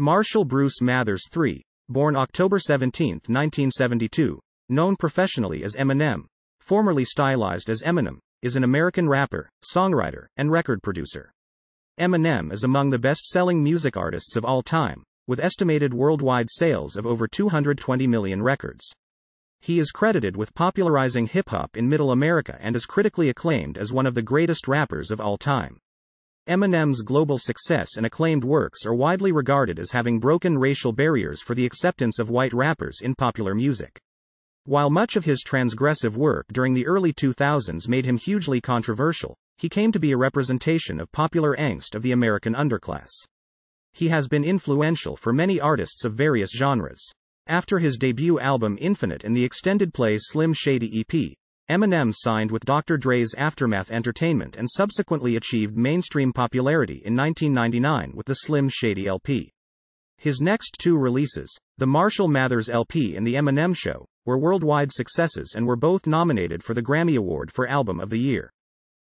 Marshall Bruce Mathers III, born October 17, 1972, known professionally as Eminem, formerly stylized as Eminem, is an American rapper, songwriter, and record producer. Eminem is among the best selling music artists of all time, with estimated worldwide sales of over 220 million records. He is credited with popularizing hip hop in Middle America and is critically acclaimed as one of the greatest rappers of all time. Eminem's global success and acclaimed works are widely regarded as having broken racial barriers for the acceptance of white rappers in popular music. While much of his transgressive work during the early 2000s made him hugely controversial, he came to be a representation of popular angst of the American underclass. He has been influential for many artists of various genres. After his debut album Infinite and the extended play Slim Shady EP, Eminem signed with Dr. Dre's Aftermath Entertainment and subsequently achieved mainstream popularity in 1999 with the Slim Shady LP. His next two releases, the Marshall Mathers LP and the Eminem Show, were worldwide successes and were both nominated for the Grammy Award for Album of the Year.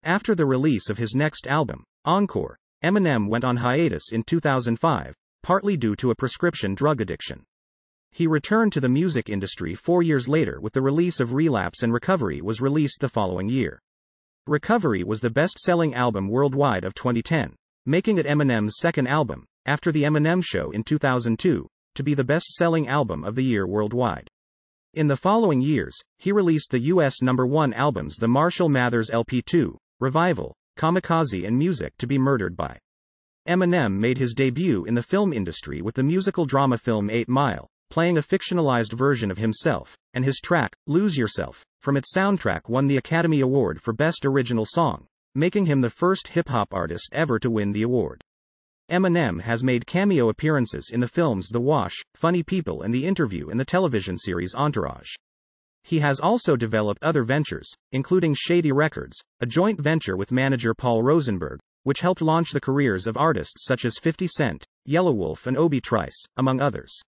After the release of his next album, Encore, Eminem went on hiatus in 2005, partly due to a prescription drug addiction. He returned to the music industry four years later with the release of Relapse and Recovery was released the following year. Recovery was the best-selling album worldwide of 2010, making it Eminem's second album, after The Eminem Show in 2002, to be the best-selling album of the year worldwide. In the following years, he released the US number one albums The Marshall Mathers LP2, Revival, Kamikaze and Music to be Murdered by. Eminem made his debut in the film industry with the musical drama film 8 Mile, playing a fictionalized version of himself, and his track, Lose Yourself, from its soundtrack won the Academy Award for Best Original Song, making him the first hip hop artist ever to win the award. Eminem has made cameo appearances in the films The Wash, Funny People, and The Interview in the television series Entourage. He has also developed other ventures, including Shady Records, a joint venture with manager Paul Rosenberg, which helped launch the careers of artists such as 50 Cent, Yelawolf, and Obi Trice, among others.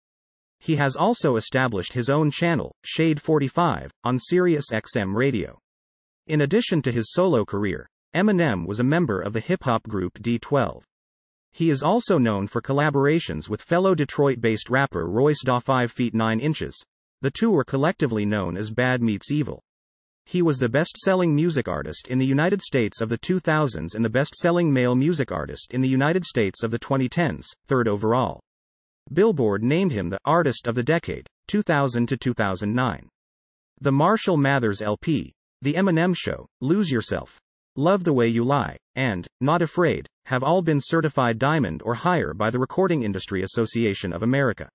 He has also established his own channel, Shade 45, on Sirius XM radio. In addition to his solo career, Eminem was a member of the hip hop group D12. He is also known for collaborations with fellow Detroit based rapper Royce da 5 feet 9 inches. The two were collectively known as Bad Meets Evil. He was the best selling music artist in the United States of the 2000s and the best selling male music artist in the United States of the 2010s, third overall. Billboard named him the Artist of the Decade, 2000 to 2009. The Marshall Mathers LP, The Eminem Show, Lose Yourself, Love the Way You Lie, and Not Afraid have all been certified diamond or higher by the Recording Industry Association of America.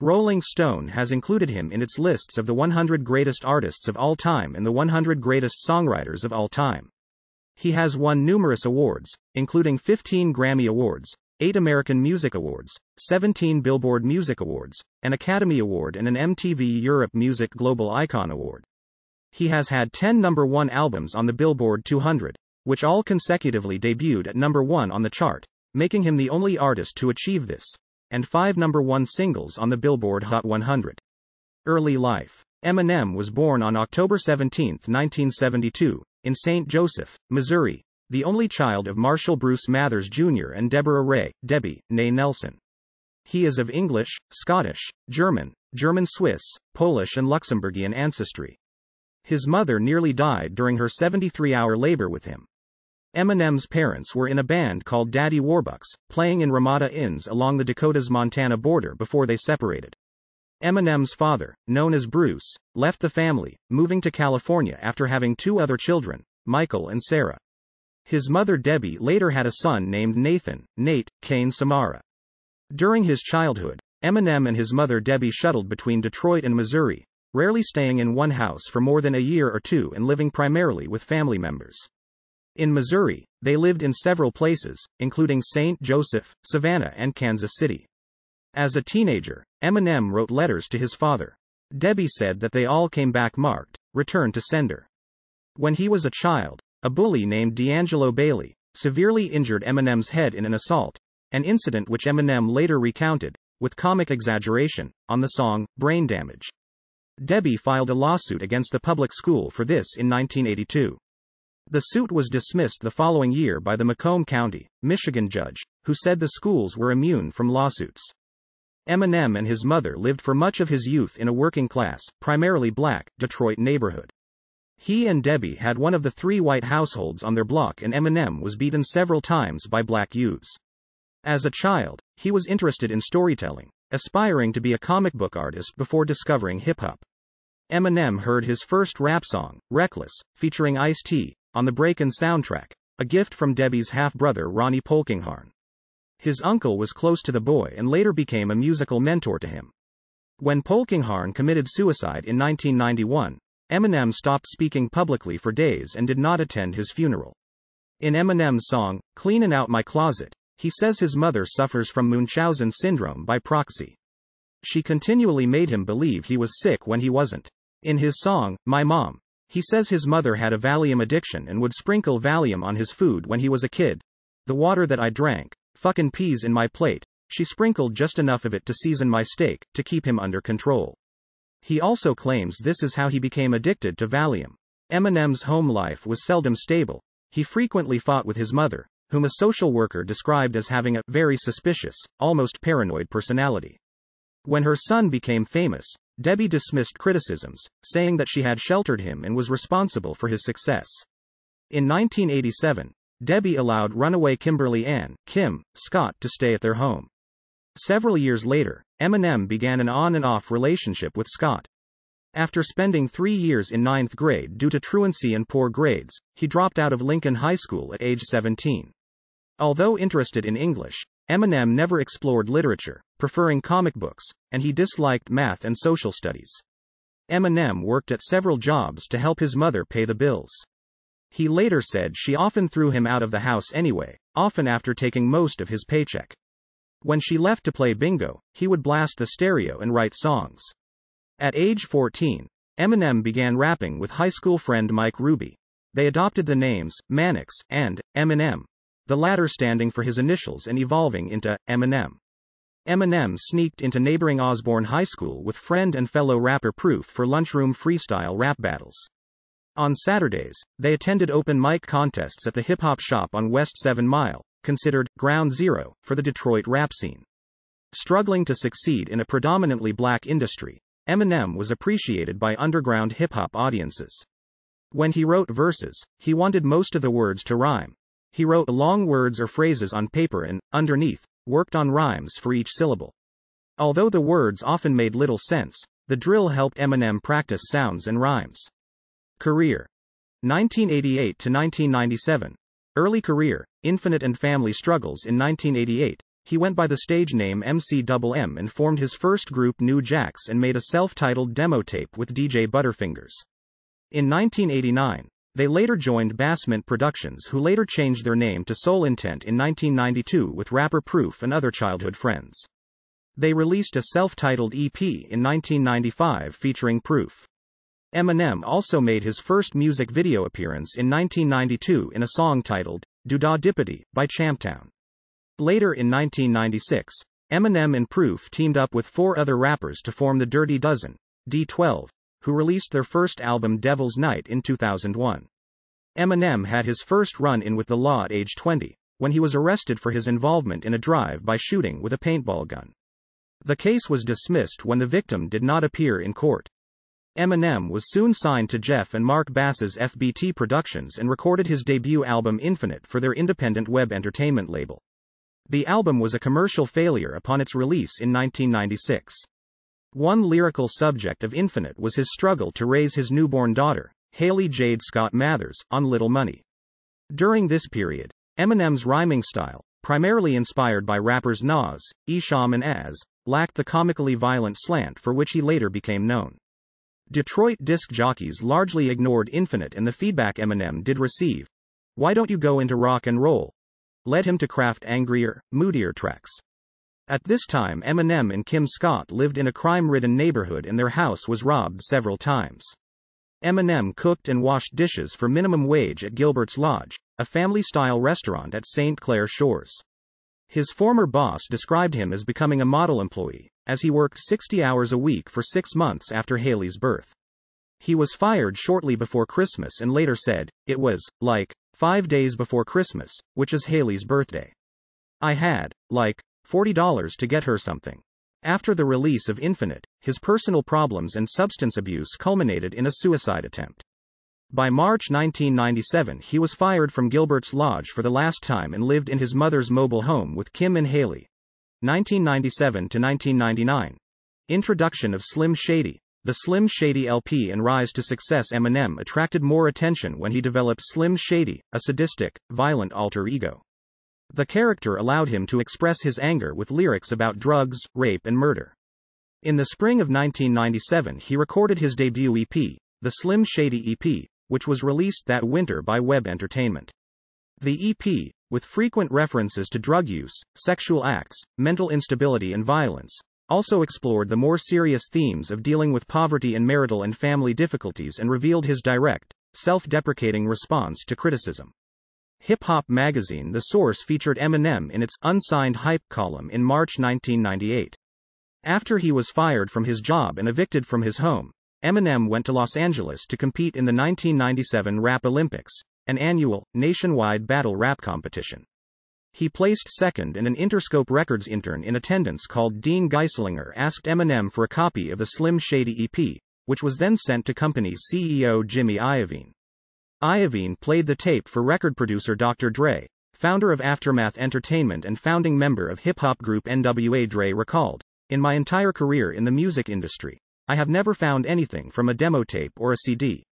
Rolling Stone has included him in its lists of the 100 greatest artists of all time and the 100 greatest songwriters of all time. He has won numerous awards, including 15 Grammy Awards, 8 American Music Awards, 17 Billboard Music Awards, an Academy Award, and an MTV Europe Music Global Icon Award. He has had 10 number 1 albums on the Billboard 200, which all consecutively debuted at number 1 on the chart, making him the only artist to achieve this, and 5 number 1 singles on the Billboard Hot 100. Early life Eminem was born on October 17, 1972, in St. Joseph, Missouri, the only child of Marshall Bruce Mathers Jr. and Deborah Rae, Debbie, née Nelson. He is of English, Scottish, German, German Swiss, Polish, and Luxembourgian ancestry. His mother nearly died during her 73 hour labor with him. Eminem's parents were in a band called Daddy Warbucks, playing in Ramada Inns along the Dakotas Montana border before they separated. Eminem's father, known as Bruce, left the family, moving to California after having two other children, Michael and Sarah. His mother Debbie later had a son named Nathan, Nate, Kane Samara. During his childhood, Eminem and his mother Debbie shuttled between Detroit and Missouri, rarely staying in one house for more than a year or two and living primarily with family members. In Missouri, they lived in several places, including St. Joseph, Savannah, and Kansas City. As a teenager, Eminem wrote letters to his father. Debbie said that they all came back marked, return to sender. When he was a child, a bully named D'Angelo Bailey severely injured Eminem's head in an assault, an incident which Eminem later recounted, with comic exaggeration, on the song Brain Damage. Debbie filed a lawsuit against the public school for this in 1982. The suit was dismissed the following year by the Macomb County, Michigan judge, who said the schools were immune from lawsuits. Eminem and his mother lived for much of his youth in a working class, primarily black, Detroit neighborhood. He and Debbie had one of the three white households on their block, and Eminem was beaten several times by black youths. As a child, he was interested in storytelling, aspiring to be a comic book artist before discovering hip hop. Eminem heard his first rap song, Reckless, featuring Ice T, on the Breakin' soundtrack, a gift from Debbie's half brother Ronnie Polkinghorne. His uncle was close to the boy and later became a musical mentor to him. When Polkinghorne committed suicide in 1991, Eminem stopped speaking publicly for days and did not attend his funeral. In Eminem's song, Cleanin' Out My Closet, he says his mother suffers from Munchausen syndrome by proxy. She continually made him believe he was sick when he wasn't. In his song, My Mom, he says his mother had a Valium addiction and would sprinkle Valium on his food when he was a kid. The water that I drank, fucking peas in my plate, she sprinkled just enough of it to season my steak, to keep him under control. He also claims this is how he became addicted to Valium. Eminem's home life was seldom stable. He frequently fought with his mother, whom a social worker described as having a very suspicious, almost paranoid personality. When her son became famous, Debbie dismissed criticisms, saying that she had sheltered him and was responsible for his success. In 1987, Debbie allowed runaway Kimberly Ann, Kim, Scott to stay at their home. Several years later, Eminem began an on and off relationship with Scott. After spending three years in ninth grade due to truancy and poor grades, he dropped out of Lincoln High School at age 17. Although interested in English, Eminem never explored literature, preferring comic books, and he disliked math and social studies. Eminem worked at several jobs to help his mother pay the bills. He later said she often threw him out of the house anyway, often after taking most of his paycheck. When she left to play bingo, he would blast the stereo and write songs. At age 14, Eminem began rapping with high school friend Mike Ruby. They adopted the names Mannix and Eminem, the latter standing for his initials and evolving into Eminem. Eminem sneaked into neighboring Osborn High School with friend and fellow rapper Proof for lunchroom freestyle rap battles. On Saturdays, they attended open mic contests at the hip hop shop on West 7 Mile, considered ground zero for the Detroit rap scene. Struggling to succeed in a predominantly black industry, Eminem was appreciated by underground hip hop audiences. When he wrote verses, he wanted most of the words to rhyme. He wrote long words or phrases on paper and, underneath, worked on rhymes for each syllable. Although the words often made little sense, the drill helped Eminem practice sounds and rhymes. Career 1988 to 1997. Early career Infinite and Family Struggles in 1988, he went by the stage name MC-MM and formed his first group New Jacks and made a self-titled demo tape with DJ Butterfingers. In 1989, they later joined Bassmint Productions who later changed their name to Soul Intent in 1992 with rapper Proof and other childhood friends. They released a self-titled EP in 1995 featuring Proof. Eminem also made his first music video appearance in 1992 in a song titled Doodah Dippity by Champtown. Later in 1996, Eminem and Proof teamed up with four other rappers to form the Dirty Dozen, D12, who released their first album Devil's Night in 2001. Eminem had his first run in with the law at age 20, when he was arrested for his involvement in a drive-by shooting with a paintball gun. The case was dismissed when the victim did not appear in court. Eminem was soon signed to Jeff and Mark Bass's FBT Productions and recorded his debut album Infinite for their independent web entertainment label. The album was a commercial failure upon its release in 1996. One lyrical subject of Infinite was his struggle to raise his newborn daughter, Haley Jade Scott Mathers, on little money. During this period, Eminem's rhyming style, primarily inspired by rappers Nas, Esham and Az, lacked the comically violent slant for which he later became known. Detroit disc jockeys largely ignored Infinite and the feedback Eminem did receive. Why don't you go into rock and roll? Led him to craft angrier, moodier tracks. At this time, Eminem and Kim Scott lived in a crime ridden neighborhood and their house was robbed several times. Eminem cooked and washed dishes for minimum wage at Gilbert's Lodge, a family style restaurant at St. Clair Shores. His former boss described him as becoming a model employee, as he worked 60 hours a week for six months after Haley's birth. He was fired shortly before Christmas and later said, It was, like, five days before Christmas, which is Haley's birthday. I had, like, $40 to get her something. After the release of Infinite, his personal problems and substance abuse culminated in a suicide attempt. By March 1997, he was fired from Gilbert's Lodge for the last time and lived in his mother's mobile home with Kim and Haley. 1997 to 1999. Introduction of Slim Shady. The Slim Shady LP and rise to success Eminem attracted more attention when he developed Slim Shady, a sadistic, violent alter ego. The character allowed him to express his anger with lyrics about drugs, rape, and murder. In the spring of 1997, he recorded his debut EP, the Slim Shady EP, which was released that winter by Web Entertainment. The EP, with frequent references to drug use, sexual acts, mental instability, and violence, also explored the more serious themes of dealing with poverty and marital and family difficulties and revealed his direct, self deprecating response to criticism. Hip Hop magazine The Source featured Eminem in its unsigned hype column in March 1998. After he was fired from his job and evicted from his home, Eminem went to Los Angeles to compete in the 1997 Rap Olympics, an annual, nationwide battle rap competition. He placed second and an Interscope Records intern in attendance called Dean Geislinger asked Eminem for a copy of the Slim Shady EP, which was then sent to company CEO Jimmy Iovine. Iovine played the tape for record producer Dr. Dre, founder of Aftermath Entertainment and founding member of hip hop group NWA Dre recalled, In my entire career in the music industry, I have never found anything from a demo tape or a CD.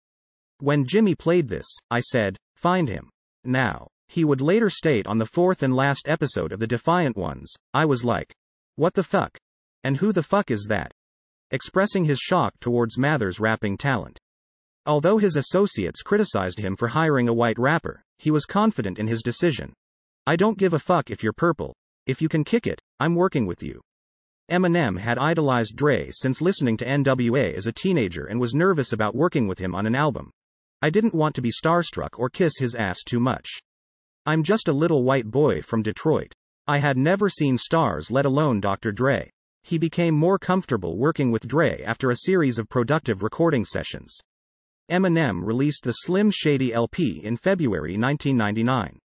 When Jimmy played this, I said, Find him. Now. He would later state on the fourth and last episode of The Defiant Ones, I was like, What the fuck? And who the fuck is that? Expressing his shock towards Mather's rapping talent. Although his associates criticized him for hiring a white rapper, he was confident in his decision. I don't give a fuck if you're purple. If you can kick it, I'm working with you. Eminem had idolized Dre since listening to NWA as a teenager and was nervous about working with him on an album. I didn't want to be starstruck or kiss his ass too much. I'm just a little white boy from Detroit. I had never seen stars, let alone Dr. Dre. He became more comfortable working with Dre after a series of productive recording sessions. Eminem released the Slim Shady LP in February 1999.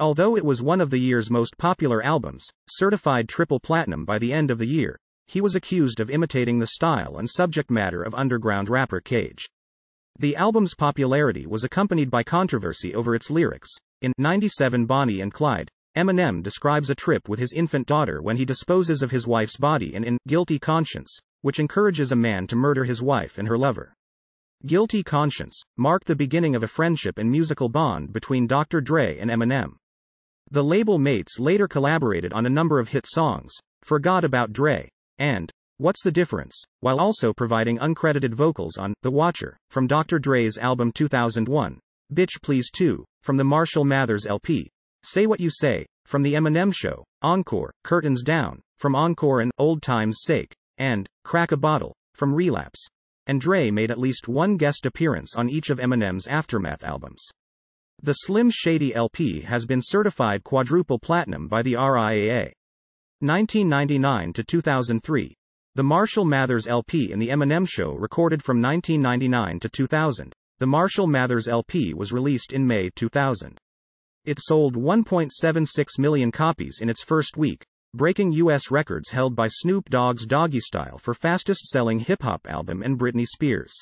Although it was one of the year's most popular albums, certified triple platinum by the end of the year, he was accused of imitating the style and subject matter of underground rapper Cage. The album's popularity was accompanied by controversy over its lyrics. In 97 Bonnie and Clyde, Eminem describes a trip with his infant daughter when he disposes of his wife's body and in Guilty Conscience, which encourages a man to murder his wife and her lover. Guilty Conscience marked the beginning of a friendship and musical bond between Dr. Dre and Eminem. The label mates later collaborated on a number of hit songs, Forgot About Dre, and What's the Difference, while also providing uncredited vocals on The Watcher, from Dr. Dre's album 2001, Bitch Please 2, from the Marshall Mathers LP, Say What You Say, from The Eminem Show, Encore, Curtains Down, from Encore and Old Time's Sake, and Crack a Bottle, from Relapse and Dre made at least one guest appearance on each of Eminem's Aftermath albums. The Slim Shady LP has been certified quadruple platinum by the RIAA. 1999 to 2003. The Marshall Mathers LP in The Eminem Show recorded from 1999 to 2000. The Marshall Mathers LP was released in May 2000. It sold 1.76 million copies in its first week, breaking U.S. records held by Snoop Dogg's Doggy Style for fastest selling hip hop album and Britney Spears.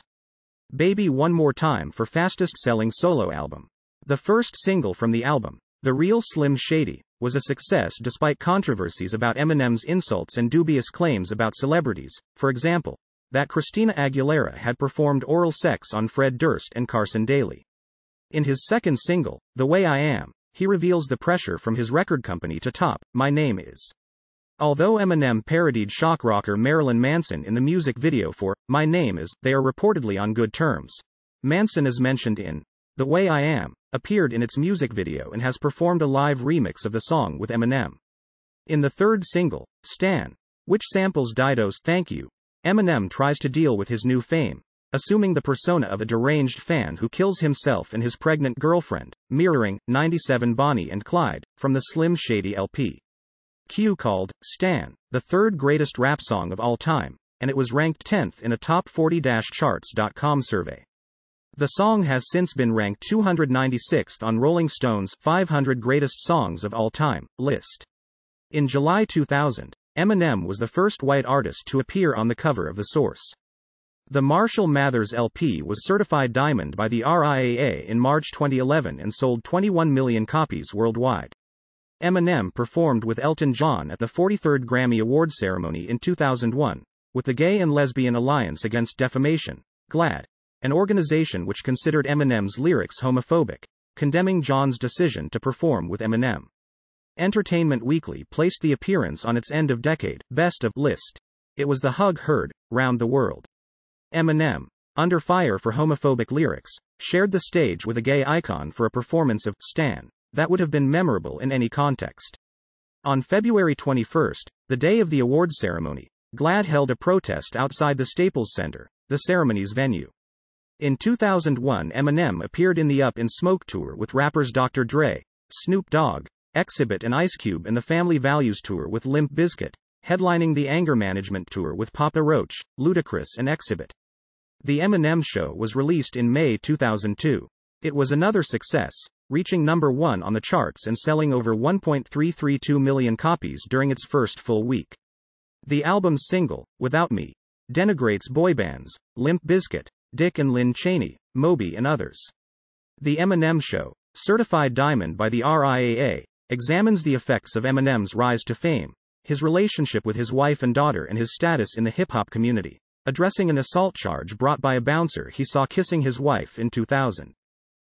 Baby One More Time for fastest selling solo album. The first single from the album, The Real Slim Shady, was a success despite controversies about Eminem's insults and dubious claims about celebrities, for example, that Christina Aguilera had performed oral sex on Fred Durst and Carson Daly. In his second single, The Way I Am, he reveals the pressure from his record company to top, My Name Is. Although Eminem parodied shock rocker Marilyn Manson in the music video for My Name Is, they are reportedly on good terms. Manson is mentioned in The Way I Am, appeared in its music video and has performed a live remix of the song with Eminem. In the third single, Stan, which samples Dido's Thank You, Eminem tries to deal with his new fame, assuming the persona of a deranged fan who kills himself and his pregnant girlfriend, mirroring 97 Bonnie and Clyde from the Slim Shady LP. Q called Stan the third greatest rap song of all time, and it was ranked 10th in a top 40-charts.com survey. The song has since been ranked 296th on Rolling Stone's 500 Greatest Songs of All Time list. In July 2000, Eminem was the first white artist to appear on the cover of The Source. The Marshall Mathers LP was certified diamond by the RIAA in March 2011 and sold 21 million copies worldwide. Eminem performed with Elton John at the 43rd Grammy Awards ceremony in 2001, with the Gay and Lesbian Alliance Against Defamation, GLAAD, an organization which considered Eminem's lyrics homophobic, condemning John's decision to perform with Eminem. Entertainment Weekly placed the appearance on its end of decade best of list. It was the hug heard round the world. Eminem, under fire for homophobic lyrics, shared the stage with a gay icon for a performance of Stan that would have been memorable in any context. On February 21, the day of the awards ceremony, GLAAD held a protest outside the Staples Center, the ceremony's venue. In 2001, Eminem appeared in the Up in Smoke tour with rappers Dr. Dre, Snoop Dogg, Xzibit, and Ice Cube and the Family Values Tour with Limp Bizkit, headlining the Anger Management Tour with Papa Roach, Ludacris and Xzibit. The Eminem Show was released in May 2002. It was another success, reaching number one on the charts and selling over 1.332 million copies during its first full week. The album's single, Without Me, denigrates boy bands, Limp Bizkit, Dick and Lynn Cheney, Moby and others. The Eminem Show, certified diamond by the RIAA, examines the effects of Eminem's rise to fame, his relationship with his wife and daughter, and his status in the hip hop community, addressing an assault charge brought by a bouncer he saw kissing his wife in 2000.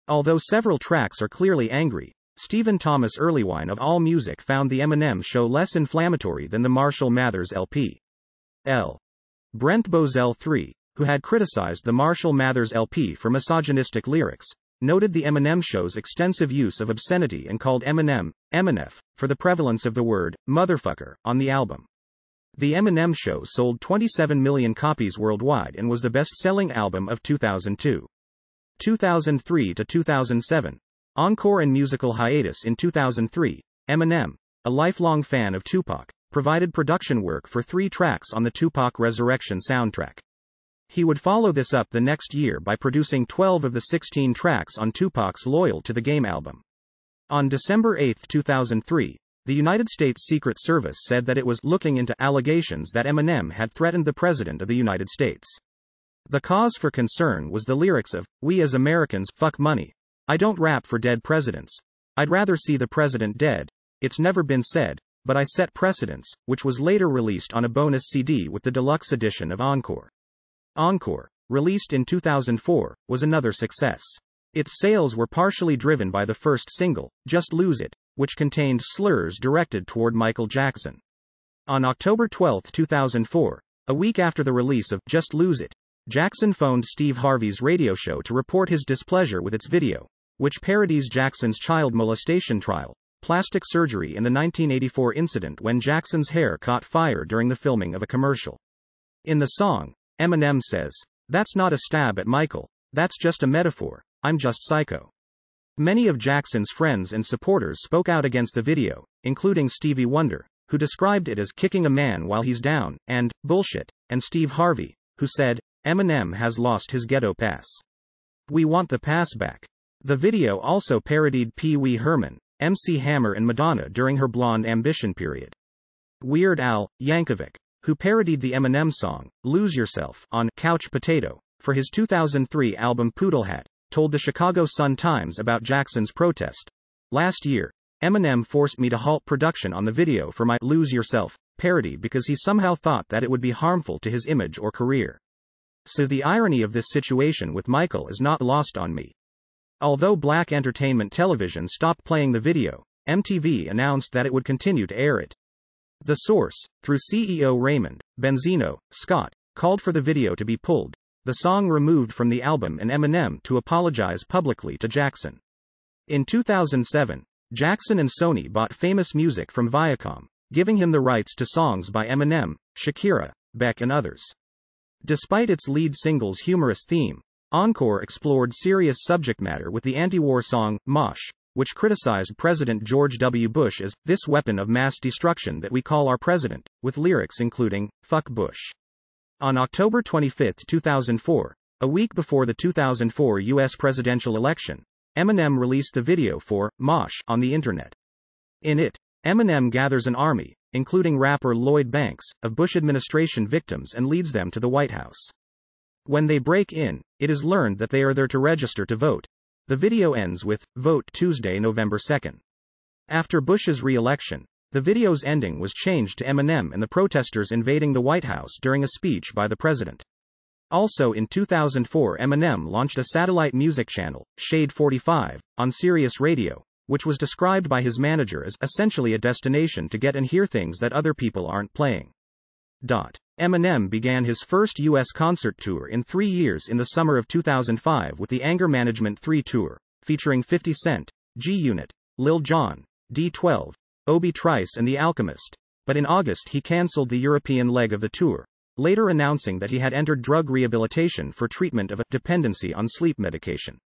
Although several tracks are clearly angry, Stephen Thomas Erlewine of AllMusic found the Eminem show less inflammatory than the Marshall Mathers LP. L. Brent Bozell III, who had criticized the Marshall Mathers LP for misogynistic lyrics, noted the Eminem show's extensive use of obscenity and called Eminem, Eminef, for the prevalence of the word, motherfucker, on the album. The Eminem Show sold 27 million copies worldwide and was the best selling album of 2002. 2003 to 2007. Encore and musical hiatus in 2003. Eminem, a lifelong fan of Tupac, provided production work for three tracks on the Tupac Resurrection soundtrack. He would follow this up the next year by producing 12 of the 16 tracks on Tupac's Loyal to the Game album. On December 8, 2003, the United States Secret Service said that it was looking into allegations that Eminem had threatened the President of the United States. The cause for concern was the lyrics of, We as Americans, fuck money. I don't rap for dead presidents. I'd rather see the president dead. It's never been said, but I set precedents, which was later released on a bonus CD with the deluxe edition of Encore. Encore, released in 2004, was another success. Its sales were partially driven by the first single, Just Lose It, which contained slurs directed toward Michael Jackson. On October 12, 2004, a week after the release of Just Lose It, Jackson phoned Steve Harvey's radio show to report his displeasure with its video, which parodies Jackson's child molestation trial, plastic surgery, and the 1984 incident when Jackson's hair caught fire during the filming of a commercial. In the song, Eminem says, That's not a stab at Michael, that's just a metaphor, I'm just psycho. Many of Jackson's friends and supporters spoke out against the video, including Stevie Wonder, who described it as kicking a man while he's down, and bullshit, and Steve Harvey, who said, Eminem has lost his ghetto pass. We want the pass back. The video also parodied Pee Wee Herman, MC Hammer, and Madonna during her blonde ambition period. Weird Al Yankovic, who parodied the Eminem song, Lose Yourself, on Couch Potato, for his 2003 album Poodle Hat, told the Chicago Sun-Times about Jackson's protest. Last year, Eminem forced me to halt production on the video for my Lose Yourself parody because he somehow thought that it would be harmful to his image or career. So the irony of this situation with Michael is not lost on me. Although Black Entertainment Television stopped playing the video, MTV announced that it would continue to air it. The source, through CEO Raymond Benzino Scott, called for the video to be pulled, the song removed from the album, and Eminem to apologize publicly to Jackson. In 2007, Jackson and Sony bought famous music from Viacom, giving him the rights to songs by Eminem, Shakira, Beck, and others. Despite its lead single's humorous theme, Encore explored serious subject matter with the anti war song, Mosh, which criticized President George W. Bush as this weapon of mass destruction that we call our president, with lyrics including, Fuck Bush. On October 25, 2004, a week before the 2004 U.S. presidential election, Eminem released the video for Mosh on the internet. In it, Eminem gathers an army, including rapper Lloyd Banks, of Bush administration victims and leads them to the White House. When they break in, it is learned that they are there to register to vote. The video ends with, Vote Tuesday, November 2nd. After Bush's re election, the video's ending was changed to Eminem and the protesters invading the White House during a speech by the president. Also in 2004, Eminem launched a satellite music channel, Shade 45, on Sirius Radio, which was described by his manager as essentially a destination to get and hear things that other people aren't playing. Eminem began his first U.S. concert tour in three years in the summer of 2005 with the Anger Management 3 tour, featuring 50 Cent, G Unit, Lil Jon, D12, Obi Trice, and The Alchemist. But in August, he cancelled the European leg of the tour, later announcing that he had entered drug rehabilitation for treatment of a dependency on sleep medication.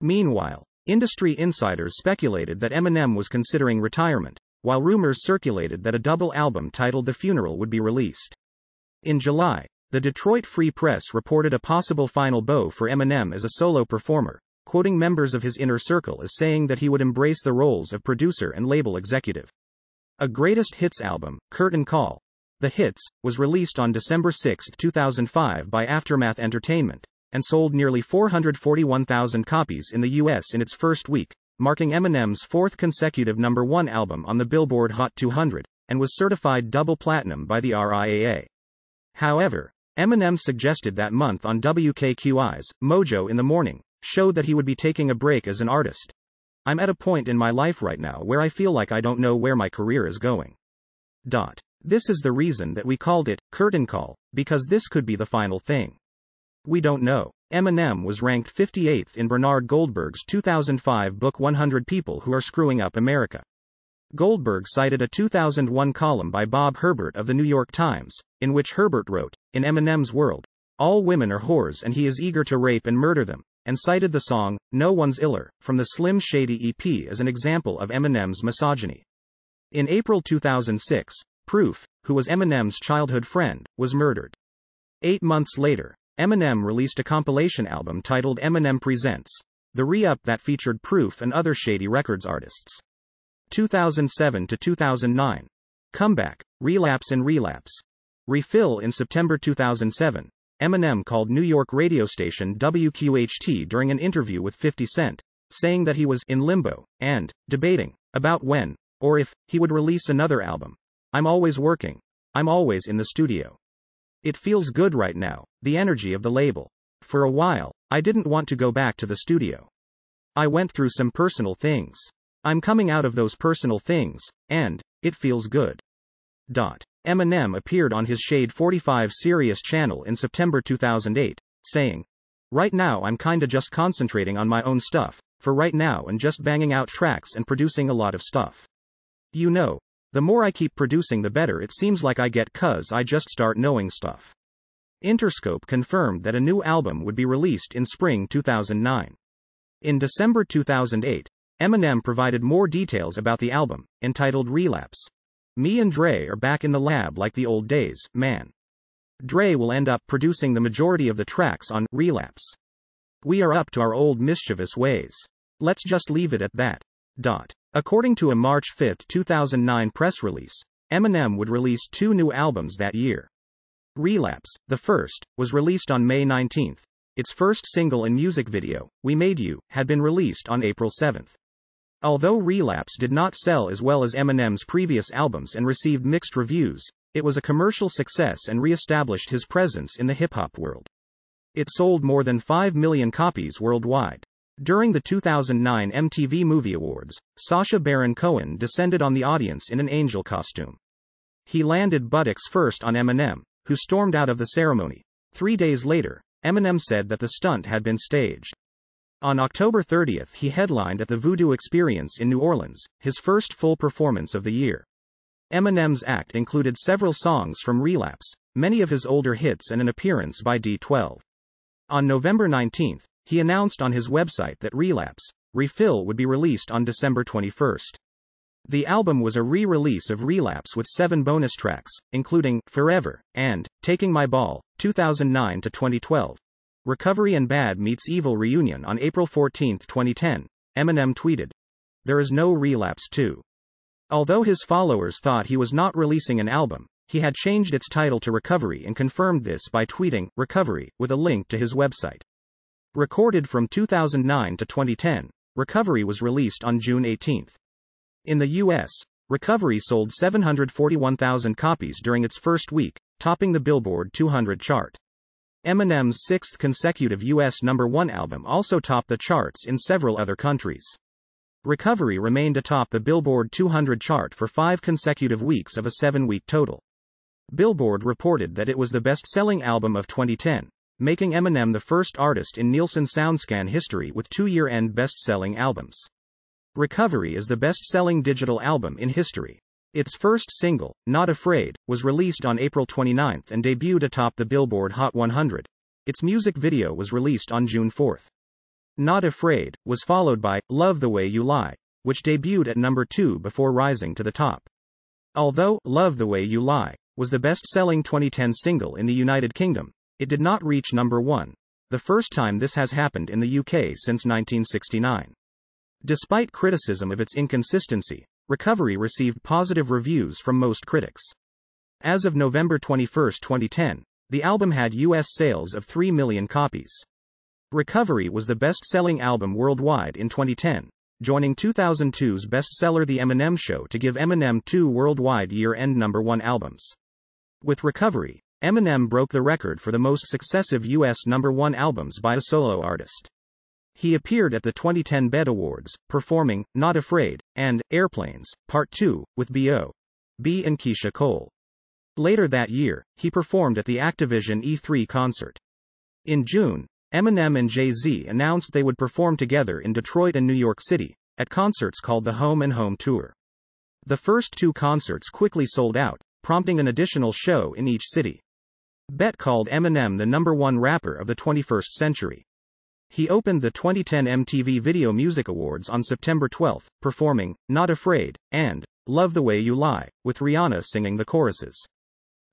Meanwhile, industry insiders speculated that Eminem was considering retirement, while rumors circulated that a double album titled The Funeral would be released. In July, the Detroit Free Press reported a possible final bow for Eminem as a solo performer, quoting members of his inner circle as saying that he would embrace the roles of producer and label executive. A greatest hits album, Curtain Call, The Hits, was released on December 6, 2005 by Aftermath Entertainment, and sold nearly 441,000 copies in the US in its first week, marking Eminem's fourth consecutive number one album on the Billboard Hot 200, and was certified double platinum by the RIAA. However, Eminem suggested that month on WKQI's Mojo in the Morning showed that he would be taking a break as an artist. I'm at a point in my life right now where I feel like I don't know where my career is going. Dot. This is the reason that we called it Curtain Call, because this could be the final thing. We don't know. Eminem was ranked 58th in Bernard Goldberg's 2005 book 100 People Who Are Screwing Up America. Goldberg cited a 2001 column by Bob Herbert of the New York Times, in which Herbert wrote, In Eminem's world, all women are whores and he is eager to rape and murder them, and cited the song, No One's Iller, from the Slim Shady EP as an example of Eminem's misogyny. In April 2006, Proof, who was Eminem's childhood friend, was murdered. Eight months later, Eminem released a compilation album titled Eminem Presents, the re up that featured Proof and other Shady Records artists. 2007 to 2009. Comeback, Relapse and Relapse. Refill in September 2007. Eminem called New York radio station WQHT during an interview with 50 Cent, saying that he was in limbo and debating about when or if he would release another album. I'm always working. I'm always in the studio. It feels good right now, the energy of the label. For a while, I didn't want to go back to the studio. I went through some personal things. I'm coming out of those personal things, and, it feels good. Dot. Eminem appeared on his Shade 45 Sirius channel in September 2008, saying, Right now I'm kinda just concentrating on my own stuff, for right now and just banging out tracks and producing a lot of stuff. You know, the more I keep producing the better it seems like I get cuz I just start knowing stuff. Interscope confirmed that a new album would be released in spring 2009. In December 2008, Eminem provided more details about the album, entitled Relapse. Me and Dre are back in the lab like the old days, man. Dre will end up producing the majority of the tracks on Relapse. We are up to our old mischievous ways. Let's just leave it at that. Dot. According to a March 5, 2009 press release, Eminem would release two new albums that year. Relapse, the first, was released on May 19. Its first single and music video, We Made You, had been released on April 7. Although Relapse did not sell as well as Eminem's previous albums and received mixed reviews, it was a commercial success and re-established his presence in the hip-hop world. It sold more than 5 million copies worldwide. During the 2009 MTV Movie Awards, Sacha Baron Cohen descended on the audience in an angel costume. He landed buttocks first on Eminem, who stormed out of the ceremony. Three days later, Eminem said that the stunt had been staged. On October 30th, he headlined at the Voodoo Experience in New Orleans, his first full performance of the year. Eminem's act included several songs from Relapse, many of his older hits, and an appearance by D12. On November 19th, he announced on his website that Relapse, Refill would be released on December 21st. The album was a re release of Relapse with seven bonus tracks, including Forever and Taking My Ball, 2009 to 2012. Recovery and Bad Meets Evil reunion on April 14, 2010. Eminem tweeted. There is no relapse 2. Although his followers thought he was not releasing an album, he had changed its title to Recovery and confirmed this by tweeting Recovery with a link to his website. Recorded from 2009 to 2010, Recovery was released on June 18. In the US, Recovery sold 741,000 copies during its first week, topping the Billboard 200 chart. Eminem's sixth consecutive US number one album also topped the charts in several other countries. Recovery remained atop the Billboard 200 chart for five consecutive weeks of a seven week total. Billboard reported that it was the best selling album of 2010, making Eminem the first artist in Nielsen SoundScan history with two year end best selling albums. Recovery is the best selling digital album in history. Its first single, Not Afraid, was released on April 29 and debuted atop the Billboard Hot 100. Its music video was released on June 4. Not Afraid was followed by Love the Way You Lie, which debuted at number 2 before rising to the top. Although Love the Way You Lie was the best selling 2010 single in the United Kingdom, it did not reach number 1, the first time this has happened in the UK since 1969. Despite criticism of its inconsistency, Recovery received positive reviews from most critics. As of November 21, 2010, the album had US sales of 3 million copies. Recovery was the best selling album worldwide in 2010, joining 2002's bestseller The Eminem Show to give Eminem two worldwide year end number one albums. With Recovery, Eminem broke the record for the most successive U.S. number one albums by a solo artist. He appeared at the 2010 BET Awards, performing Not Afraid and Airplanes, Part 2, with B.O. B and Keyshia Cole. Later that year, he performed at the Activision E3 concert. In June, Eminem and Jay Z announced they would perform together in Detroit and New York City, at concerts called the Home and Home Tour. The first two concerts quickly sold out, prompting an additional show in each city. Bet called Eminem the number one rapper of the 21st century. He opened the 2010 MTV Video Music Awards on September 12, performing Not Afraid and Love the Way You Lie, with Rihanna singing the choruses.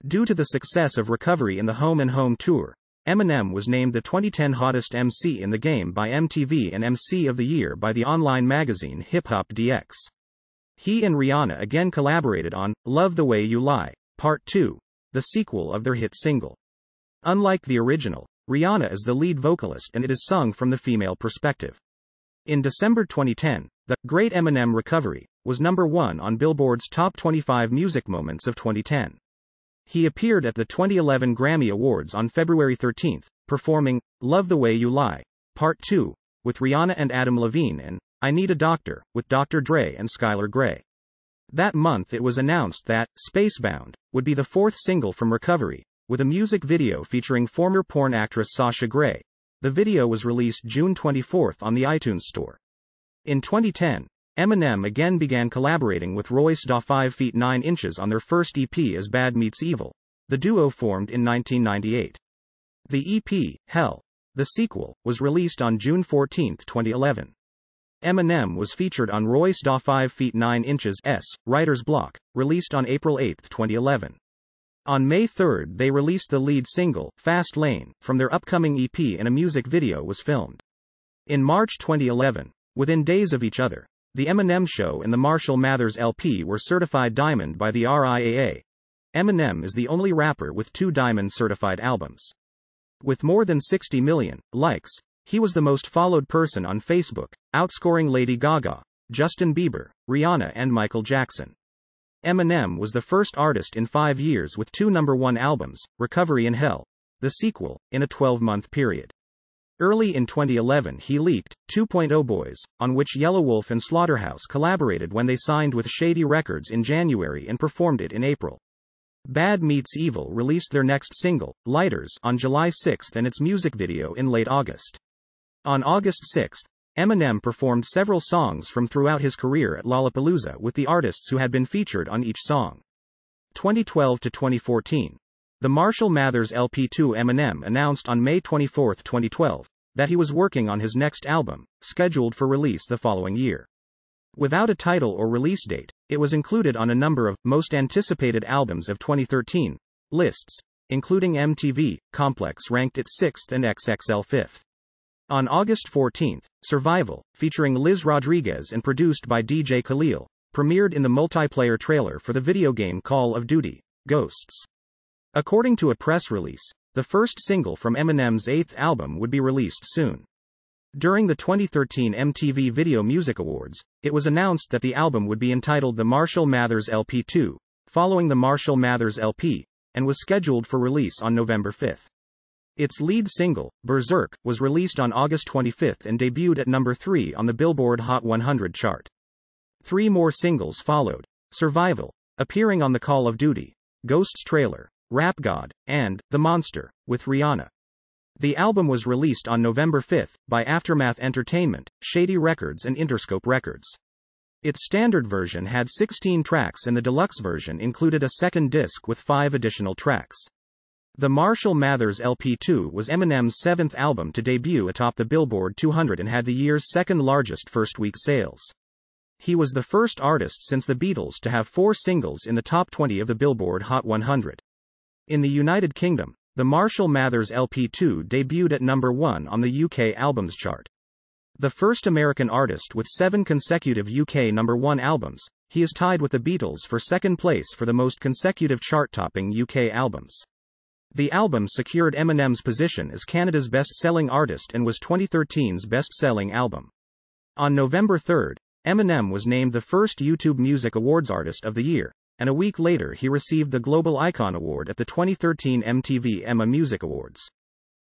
Due to the success of Recovery in the Home and Home tour, Eminem was named the 2010 hottest MC in the game by MTV and MC of the Year by the online magazine Hip Hop DX. He and Rihanna again collaborated on Love the Way You Lie, Part 2, the sequel of their hit single. Unlike the original, Rihanna is the lead vocalist and it is sung from the female perspective. In December 2010, the Great Eminem Recovery was number one on Billboard's Top 25 Music Moments of 2010. He appeared at the 2011 Grammy Awards on February 13, performing Love the Way You Lie, Part 2, with Rihanna and Adam Levine and I Need a Doctor, with Dr. Dre and Skylar Grey. That month it was announced that Spacebound would be the fourth single from Recovery, with a music video featuring former porn actress Sasha Grey. The video was released June 24 on the iTunes Store. In 2010, Eminem again began collaborating with Royce da 5 feet 9 inches on their first EP as Bad Meets Evil. The duo formed in 1998. The EP, Hell, the sequel, was released on June 14, 2011. Eminem was featured on Royce da 5 feet 9 inches S, Writer's Block, released on April 8, 2011. On May 3, they released the lead single, Fast Lane, from their upcoming EP and a music video was filmed. In March 2011, within days of each other, The Eminem Show and the Marshall Mathers LP were certified diamond by the RIAA. Eminem is the only rapper with two diamond certified albums. With more than 60 million likes, he was the most followed person on Facebook, outscoring Lady Gaga, Justin Bieber, Rihanna, and Michael Jackson. Eminem was the first artist in five years with two number one albums, Recovery and Hell, the sequel, in a 12 month period. Early in 2011, he leaked 2.0 Boys, on which Yelawolf and Slaughterhouse collaborated when they signed with Shady Records in January and performed it in April. Bad Meets Evil released their next single, Lighters, on July 6 and its music video in late August. On August 6, Eminem performed several songs from throughout his career at Lollapalooza with the artists who had been featured on each song. 2012 to 2014. The Marshall Mathers LP2 Eminem announced on May 24, 2012, that he was working on his next album, scheduled for release the following year. Without a title or release date, it was included on a number of most anticipated albums of 2013 lists, including MTV, Complex ranked it 6th and XXL 5th. On August 14, Survival, featuring Liz Rodriguez and produced by DJ Khalil, premiered in the multiplayer trailer for the video game Call of Duty Ghosts. According to a press release, the first single from Eminem's eighth album would be released soon. During the 2013 MTV Video Music Awards, it was announced that the album would be entitled the Marshall Mathers LP 2, following the Marshall Mathers LP, and was scheduled for release on November 5. Its lead single, Berserk, was released on August 25 and debuted at number 3 on the Billboard Hot 100 chart. Three more singles followed Survival, appearing on the Call of Duty, Ghosts trailer, Rap God, and The Monster, with Rihanna. The album was released on November 5 by Aftermath Entertainment, Shady Records, and Interscope Records. Its standard version had 16 tracks and the deluxe version included a second disc with five additional tracks. The Marshall Mathers LP2 was Eminem's seventh album to debut atop the Billboard 200 and had the year's second largest first week sales. He was the first artist since the Beatles to have four singles in the top 20 of the Billboard Hot 100. In the United Kingdom, the Marshall Mathers LP2 debuted at number 1 on the UK Albums Chart. The first American artist with seven consecutive UK number 1 albums, he is tied with the Beatles for second place for the most consecutive chart topping UK albums. The album secured Eminem's position as Canada's best selling artist and was 2013's best selling album. On November 3, Eminem was named the first YouTube Music Awards Artist of the Year, and a week later he received the Global Icon Award at the 2013 MTV EMA Music Awards.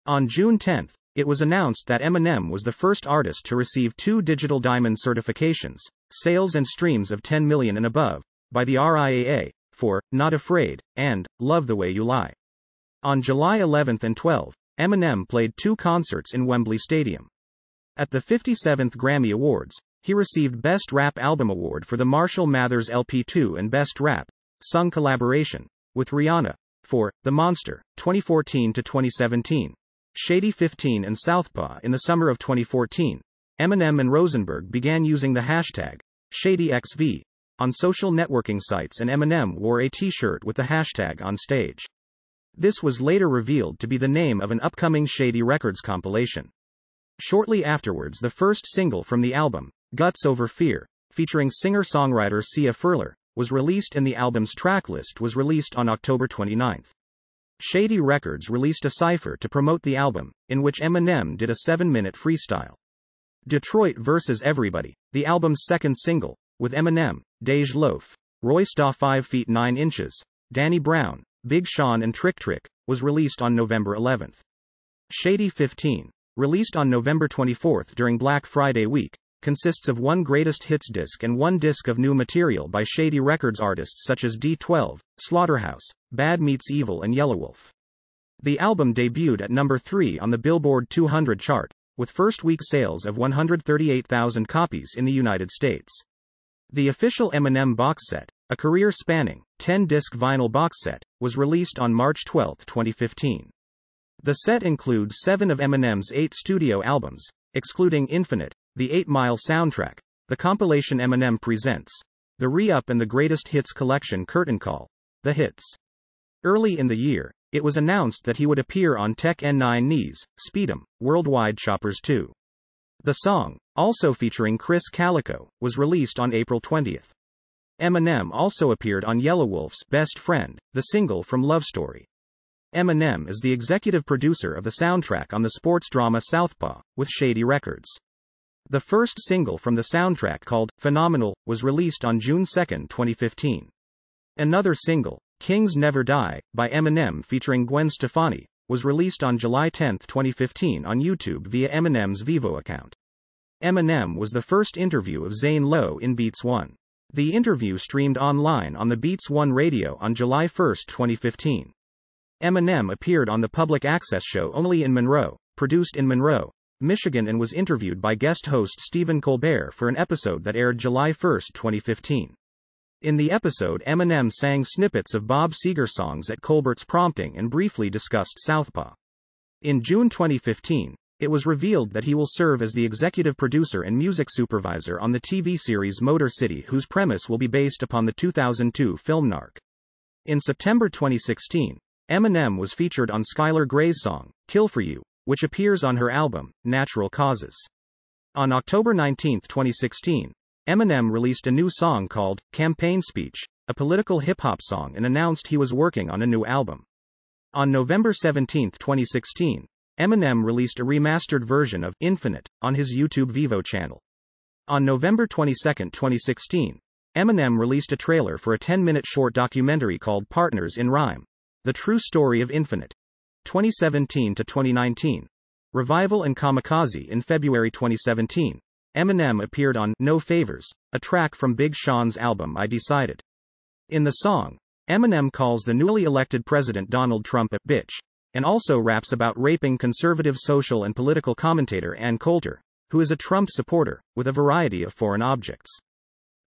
On June 10, it was announced that Eminem was the first artist to receive two Digital Diamond certifications, sales and streams of 10 million and above, by the RIAA, for Not Afraid and Love the Way You Lie. On July 11 and 12, Eminem played two concerts in Wembley Stadium. At the 57th Grammy Awards, he received Best Rap Album Award for the Marshall Mathers LP2 and Best Rap, Sung Collaboration, with Rihanna, for The Monster, 2014 to 2017. Shady 15 and Southpaw in the summer of 2014. Eminem and Rosenberg began using the hashtag ShadyXV on social networking sites, and Eminem wore a t shirt with the hashtag on stage. This was later revealed to be the name of an upcoming Shady Records compilation. Shortly afterwards, the first single from the album, Guts Over Fear, featuring singer-songwriter Sia Furler, was released and the album's tracklist was released on October 29. Shady Records released a cipher to promote the album, in which Eminem did a 7-minute freestyle. Detroit vs. Everybody, the album's second single, with Eminem, Dej Loaf, Royce da 5 feet 9 inches, Danny Brown, Big Sean and Trick Trick, was released on November 11. Shady 15, released on November 24 during Black Friday week, consists of one greatest hits disc and one disc of new material by Shady Records artists such as D12, Slaughterhouse, Bad Meets Evil, and Yelawolf. The album debuted at number 3 on the Billboard 200 chart, with first week sales of 138,000 copies in the United States. The official Eminem box set, a career spanning 10 disc vinyl box set, was released on March 12, 2015. The set includes seven of Eminem's eight studio albums, excluding Infinite, the 8 Mile soundtrack, the compilation Eminem presents, the re up and the greatest hits collection Curtain Call, the hits. Early in the year, it was announced that he would appear on Tech N9 Ne's, Speedom, Worldwide Choppers 2. The song, also featuring Krizz Kaliko, was released on April 20. Eminem also appeared on Yelawolf's Best Friend, the single from Love Story. Eminem is the executive producer of the soundtrack on the sports drama Southpaw, with Shady Records. The first single from the soundtrack called Phenomenal was released on June 2, 2015. Another single, Kings Never Die, by Eminem featuring Gwen Stefani, was released on July 10, 2015 on YouTube via Eminem's Vevo account. Eminem was the first interview of Zane Lowe in Beats One. The interview streamed online on the Beats One radio on July 1, 2015. Eminem appeared on the public access show Only in Monroe, produced in Monroe, Michigan and was interviewed by guest host Stephen Colbert for an episode that aired July 1, 2015. In the episode, Eminem sang snippets of Bob Seger songs at Colbert's prompting and briefly discussed Southpaw. In June 2015, it was revealed that he will serve as the executive producer and music supervisor on the TV series Motor City, whose premise will be based upon the 2002 film Narc. In September 2016, Eminem was featured on Skylar Grey's song, Kill For You, which appears on her album, Natural Causes. On October 19, 2016, Eminem released a new song called Campaign Speech, a political hip hop song, and announced he was working on a new album. On November 17, 2016, Eminem released a remastered version of Infinite on his YouTube Vevo channel. On November 22, 2016, Eminem released a trailer for a 10 minute short documentary called Partners in Rhyme The True Story of Infinite. 2017 to 2019. Revival and Kamikaze in February 2017. Eminem appeared on No Favors, a track from Big Sean's album I Decided. In the song, Eminem calls the newly elected president Donald Trump a bitch, and also raps about raping conservative social and political commentator Ann Coulter, who is a Trump supporter, with a variety of foreign objects.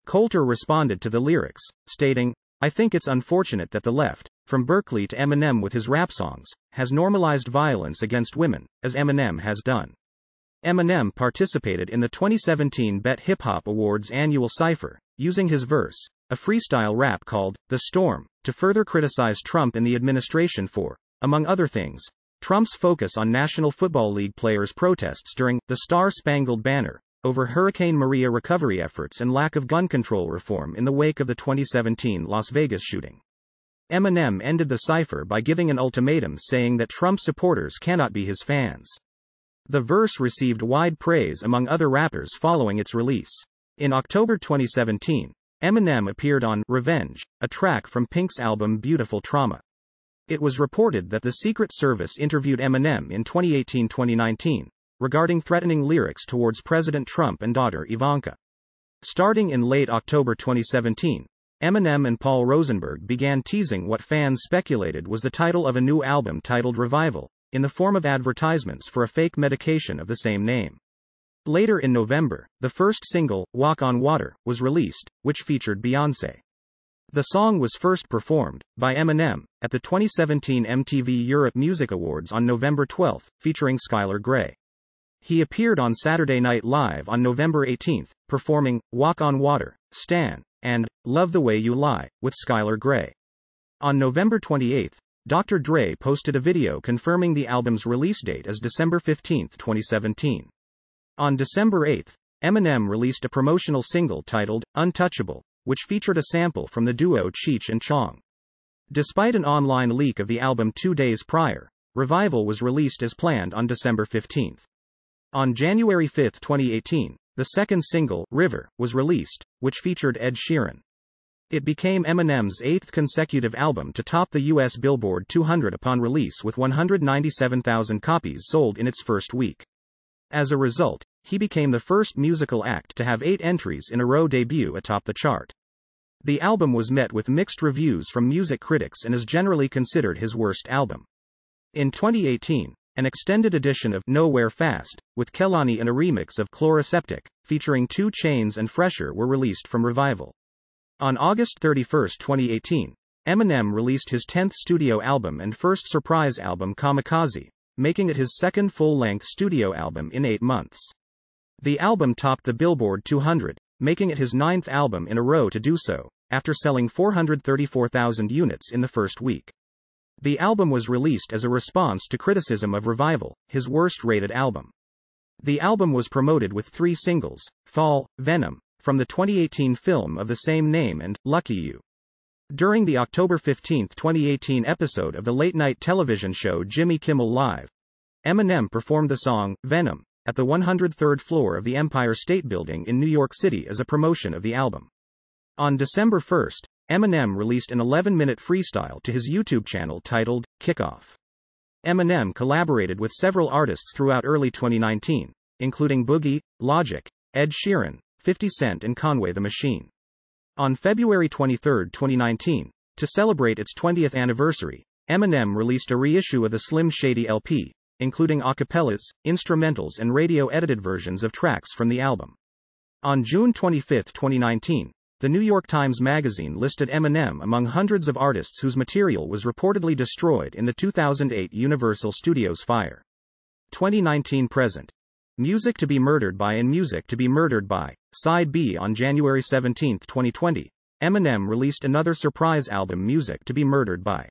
Coulter responded to the lyrics, stating, I think it's unfortunate that the left, from Berkeley to Eminem with his rap songs, has normalized violence against women, as Eminem has done. Eminem participated in the 2017 BET Hip Hop Awards annual cipher, using his verse, a freestyle rap called The Storm, to further criticize Trump and the administration for, among other things, Trump's focus on National Football League players' protests during the Star Spangled Banner over Hurricane Maria recovery efforts and lack of gun control reform in the wake of the 2017 Las Vegas shooting. Eminem ended the cipher by giving an ultimatum saying that Trump supporters cannot be his fans. The verse received wide praise among other rappers following its release. In October 2017, Eminem appeared on Revenge, a track from Pink's album Beautiful Trauma. It was reported that the Secret Service interviewed Eminem in 2018 2019 regarding threatening lyrics towards President Trump and daughter Ivanka. Starting in late October 2017, Eminem and Paul Rosenberg began teasing what fans speculated was the title of a new album titled Revival, in the form of advertisements for a fake medication of the same name. Later in November, the first single, Walk on Water, was released, which featured Beyonce. The song was first performed by Eminem at the 2017 MTV Europe Music Awards on November 12, featuring Skylar Grey. He appeared on Saturday Night Live on November 18, performing Walk on Water, Stan, and Love the Way You Lie with Skylar Grey. On November 28, Dr. Dre posted a video confirming the album's release date as December 15, 2017. On December 8, Eminem released a promotional single titled Untouchable, which featured a sample from the duo Cheech and Chong. Despite an online leak of the album two days prior, Revival was released as planned on December 15. On January 5, 2018, the second single, River, was released, which featured Ed Sheeran. It became Eminem's eighth consecutive album to top the US Billboard 200 upon release with 197,000 copies sold in its first week. As a result, he became the first musical act to have eight entries in a row debut atop the chart. The album was met with mixed reviews from music critics and is generally considered his worst album. In 2018, an extended edition of Nowhere Fast, with Kehlani and a remix of Chloraseptic, featuring 2 Chainz and Phresher were released from Revival. On August 31, 2018, Eminem released his 10th studio album and first surprise album Kamikaze, making it his second full length studio album in eight months. The album topped the Billboard 200, making it his ninth album in a row to do so, after selling 434,000 units in the first week. The album was released as a response to criticism of Revival, his worst rated album. The album was promoted with three singles Fall, Venom, from the 2018 film of the same name, and Lucky You. During the October 15, 2018 episode of the late night television show Jimmy Kimmel Live, Eminem performed the song, Venom, at the 103rd floor of the Empire State Building in New York City as a promotion of the album. On December 1, Eminem released an 11 minute freestyle to his YouTube channel titled Kickoff. Eminem collaborated with several artists throughout early 2019, including Boogie, Logic, Ed Sheeran, 50 Cent, and Conway the Machine. On February 23, 2019, to celebrate its 20th anniversary, Eminem released a reissue of the Slim Shady LP, including acapellas, instrumentals, and radio edited versions of tracks from the album. On June 25, 2019, the New York Times Magazine listed Eminem among hundreds of artists whose material was reportedly destroyed in the 2008 Universal Studios fire. 2019 present. Music to be Murdered by and Music to be Murdered by, Side B on January 17, 2020. Eminem released another surprise album Music to be Murdered by.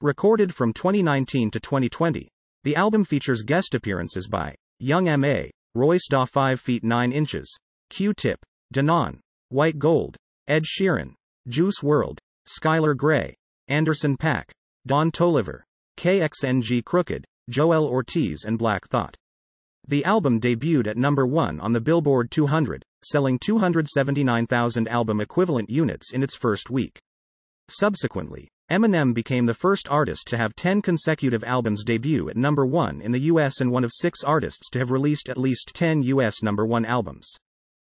Recorded from 2019 to 2020, the album features guest appearances by Young M.A., Royce da 5 feet 9 inches, Q-Tip, Denaun, White Gold, Ed Sheeran, Juice WRLD, Skylar Grey, Anderson .Paak, Don Toliver, KXNG Crooked, Joel Ortiz and Black Thought. The album debuted at number 1 on the Billboard 200, selling 279,000 album equivalent units in its first week. Subsequently, Eminem became the first artist to have 10 consecutive albums debut at number 1 in the US and one of six artists to have released at least 10 US number 1 albums.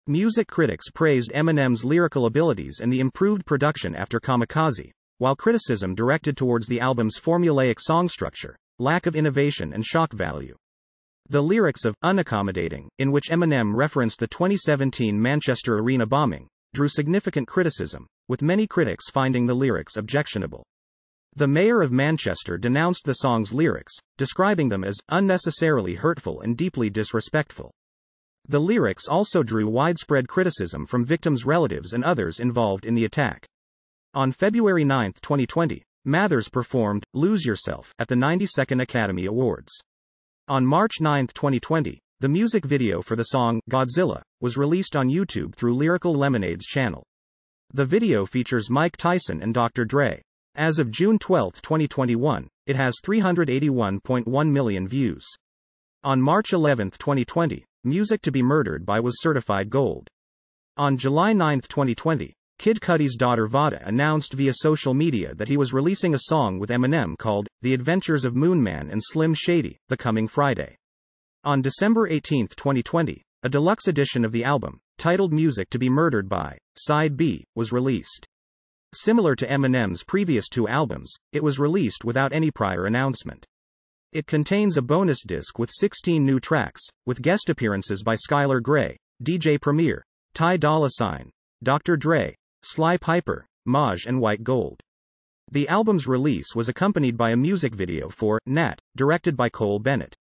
Music critics praised Eminem's lyrical abilities and the improved production after Kamikaze, while criticism directed towards the album's formulaic song structure, lack of innovation and shock value. The lyrics of Unaccommodating, in which Eminem referenced the 2017 Manchester Arena bombing, drew significant criticism, with many critics finding the lyrics objectionable. The mayor of Manchester denounced the song's lyrics, describing them as unnecessarily hurtful and deeply disrespectful. The lyrics also drew widespread criticism from victims' relatives and others involved in the attack. On February 9, 2020, Mathers performed Lose Yourself at the 92nd Academy Awards. On March 9, 2020, the music video for the song Godzilla was released on YouTube through Lyrical Lemonade's channel. The video features Mike Tyson and Dr. Dre. As of June 12, 2021, it has 381.1 million views. On March 11, 2020, Music to be Murdered by was certified gold. On July 9, 2020, Kid Cudi's daughter Vada announced via social media that he was releasing a song with Eminem called The Adventures of Moonman and Slim Shady, the coming Friday. On December 18, 2020, a deluxe edition of the album, titled Music to be Murdered by, Side B, was released. Similar to Eminem's previous two albums, it was released without any prior announcement. It contains a bonus disc with 16 new tracks, with guest appearances by Skylar Grey, DJ Premier, Ty Dolla Sign, Dr. Dre, Sly Pyper, Maj and White Gold. The album's release was accompanied by a music video for Gnat, directed by Cole Bennett.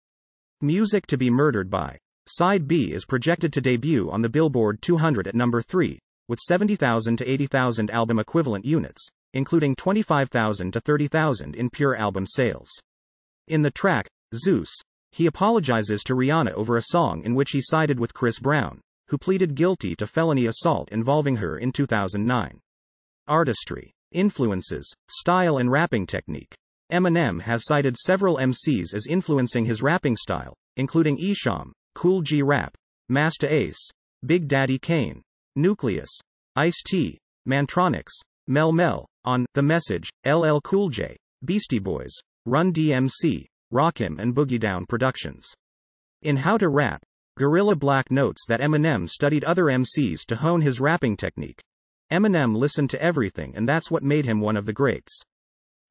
Music to be Murdered by Side B is projected to debut on the Billboard 200 at number 3, with 70,000 to 80,000 album equivalent units, including 25,000 to 30,000 in pure album sales. In the track, Zeus, he apologizes to Rihanna over a song in which he sided with Chris Brown, who pleaded guilty to felony assault involving her in 2009. Artistry, influences, style, and rapping technique. Eminem has cited several MCs as influencing his rapping style, including Esham, Kool G Rap, Masta Ace, Big Daddy Kane, Nucleus, Ice T, Mantronix, Melle Mel, on The Message, LL Cool J, Beastie Boys, Run DMC, Rakim, and Boogie Down Productions. In How to Rap, Guerilla Black notes that Eminem studied other MCs to hone his rapping technique. Eminem listened to everything, and that's what made him one of the greats.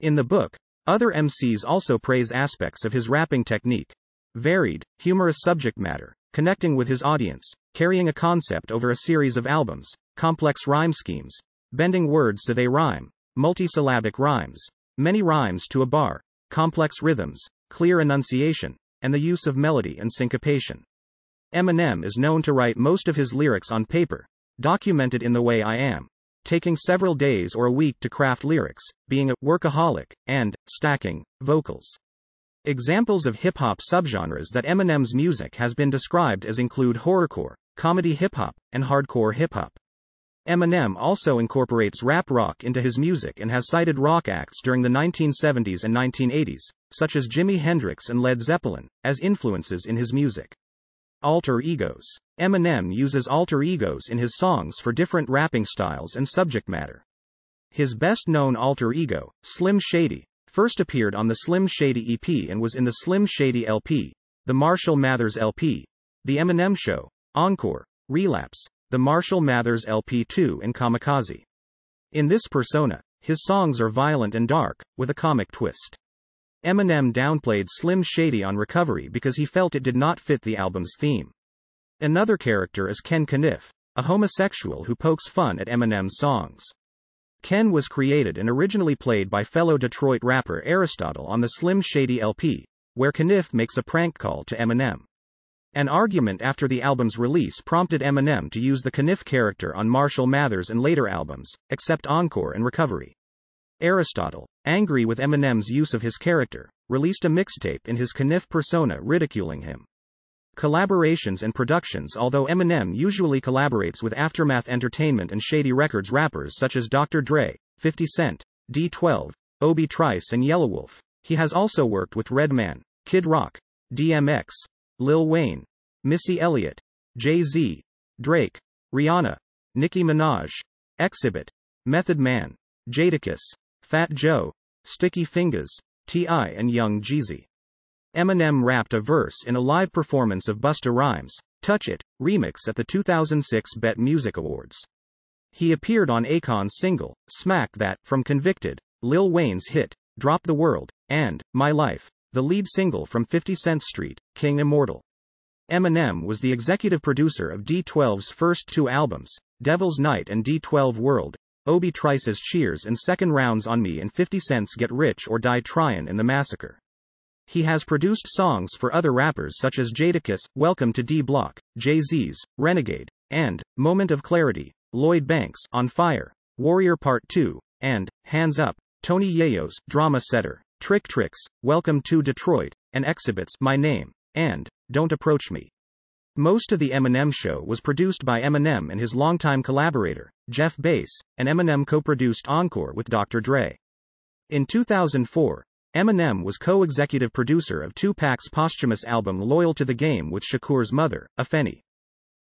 In the book, other MCs also praise aspects of his rapping technique varied, humorous subject matter, connecting with his audience, carrying a concept over a series of albums, complex rhyme schemes, bending words so they rhyme, multisyllabic rhymes, many rhymes to a bar, complex rhythms, clear enunciation, and the use of melody and syncopation. Eminem is known to write most of his lyrics on paper, documented in The Way I Am, taking several days or a week to craft lyrics, being a workaholic, and stacking vocals. Examples of hip hop subgenres that Eminem's music has been described as include horrorcore, comedy hip hop, and hardcore hip hop. Eminem also incorporates rap rock into his music and has cited rock acts during the 1970s and 1980s, such as Jimi Hendrix and Led Zeppelin, as influences in his music. Alter egos. Eminem uses alter egos in his songs for different rapping styles and subject matter. His best known alter ego, Slim Shady, first appeared on the Slim Shady EP and was in the Slim Shady LP, the Marshall Mathers LP, The Eminem Show, Encore, Relapse, the Marshall Mathers LP2 and Kamikaze. In this persona, his songs are violent and dark, with a comic twist. Eminem downplayed Slim Shady on Recovery because he felt it did not fit the album's theme. Another character is Ken Kaniff, a homosexual who pokes fun at Eminem's songs. Ken was created and originally played by fellow Detroit rapper Aristotle on the Slim Shady LP, where Kaniff makes a prank call to Eminem. An argument after the album's release prompted Eminem to use the Kaniff character on Marshall Mathers and later albums, except Encore and Recovery. Aristotle, angry with Eminem's use of his character, released a mixtape in his Kaniff persona ridiculing him. Collaborations and productions Although Eminem usually collaborates with Aftermath Entertainment and Shady Records rappers such as Dr. Dre, 50 Cent, D12, Obi Trice and Yelawolf, he has also worked with Redman, Kid Rock, DMX, Lil Wayne, Missy Elliott, Jay Z, Drake, Rihanna, Nicki Minaj, Xzibit, Method Man, Jadakiss, Fat Joe, Sticky Fingaz, T.I. and Young Jeezy. Eminem rapped a verse in a live performance of Busta Rhymes' Touch It remix at the 2006 BET Music Awards. He appeared on Akon's single, Smack That, from Konvicted, Lil Wayne's hit, Drop the World, and My Life, the lead single from 50 Cent Street, King Immortal. Eminem was the executive producer of D12's first two albums, Devil's Night and D12 World, Obi Trice's Cheers and Second Rounds on Me and 50 Cent's Get Rich or Die Tryin' in the Massacre. He has produced songs for other rappers such as Jadakiss, Welcome to D Block, Jay Z's, Renegade, and Moment of Clarity, Lloyd Banks, On Fire, Warrior Part 2, and Hands Up, Tony Yayo's, Drama Setter, Trick Tricks, Welcome to Detroit, and Xzibit's My Name, and Don't Approach Me. Most of the Eminem show was produced by Eminem and his longtime collaborator, Jeff Bass, and Eminem co produced Encore with Dr. Dre. In 2004, Eminem was co-executive producer of Tupac's posthumous album Loyal to the Game with Shakur's mother, Afeni.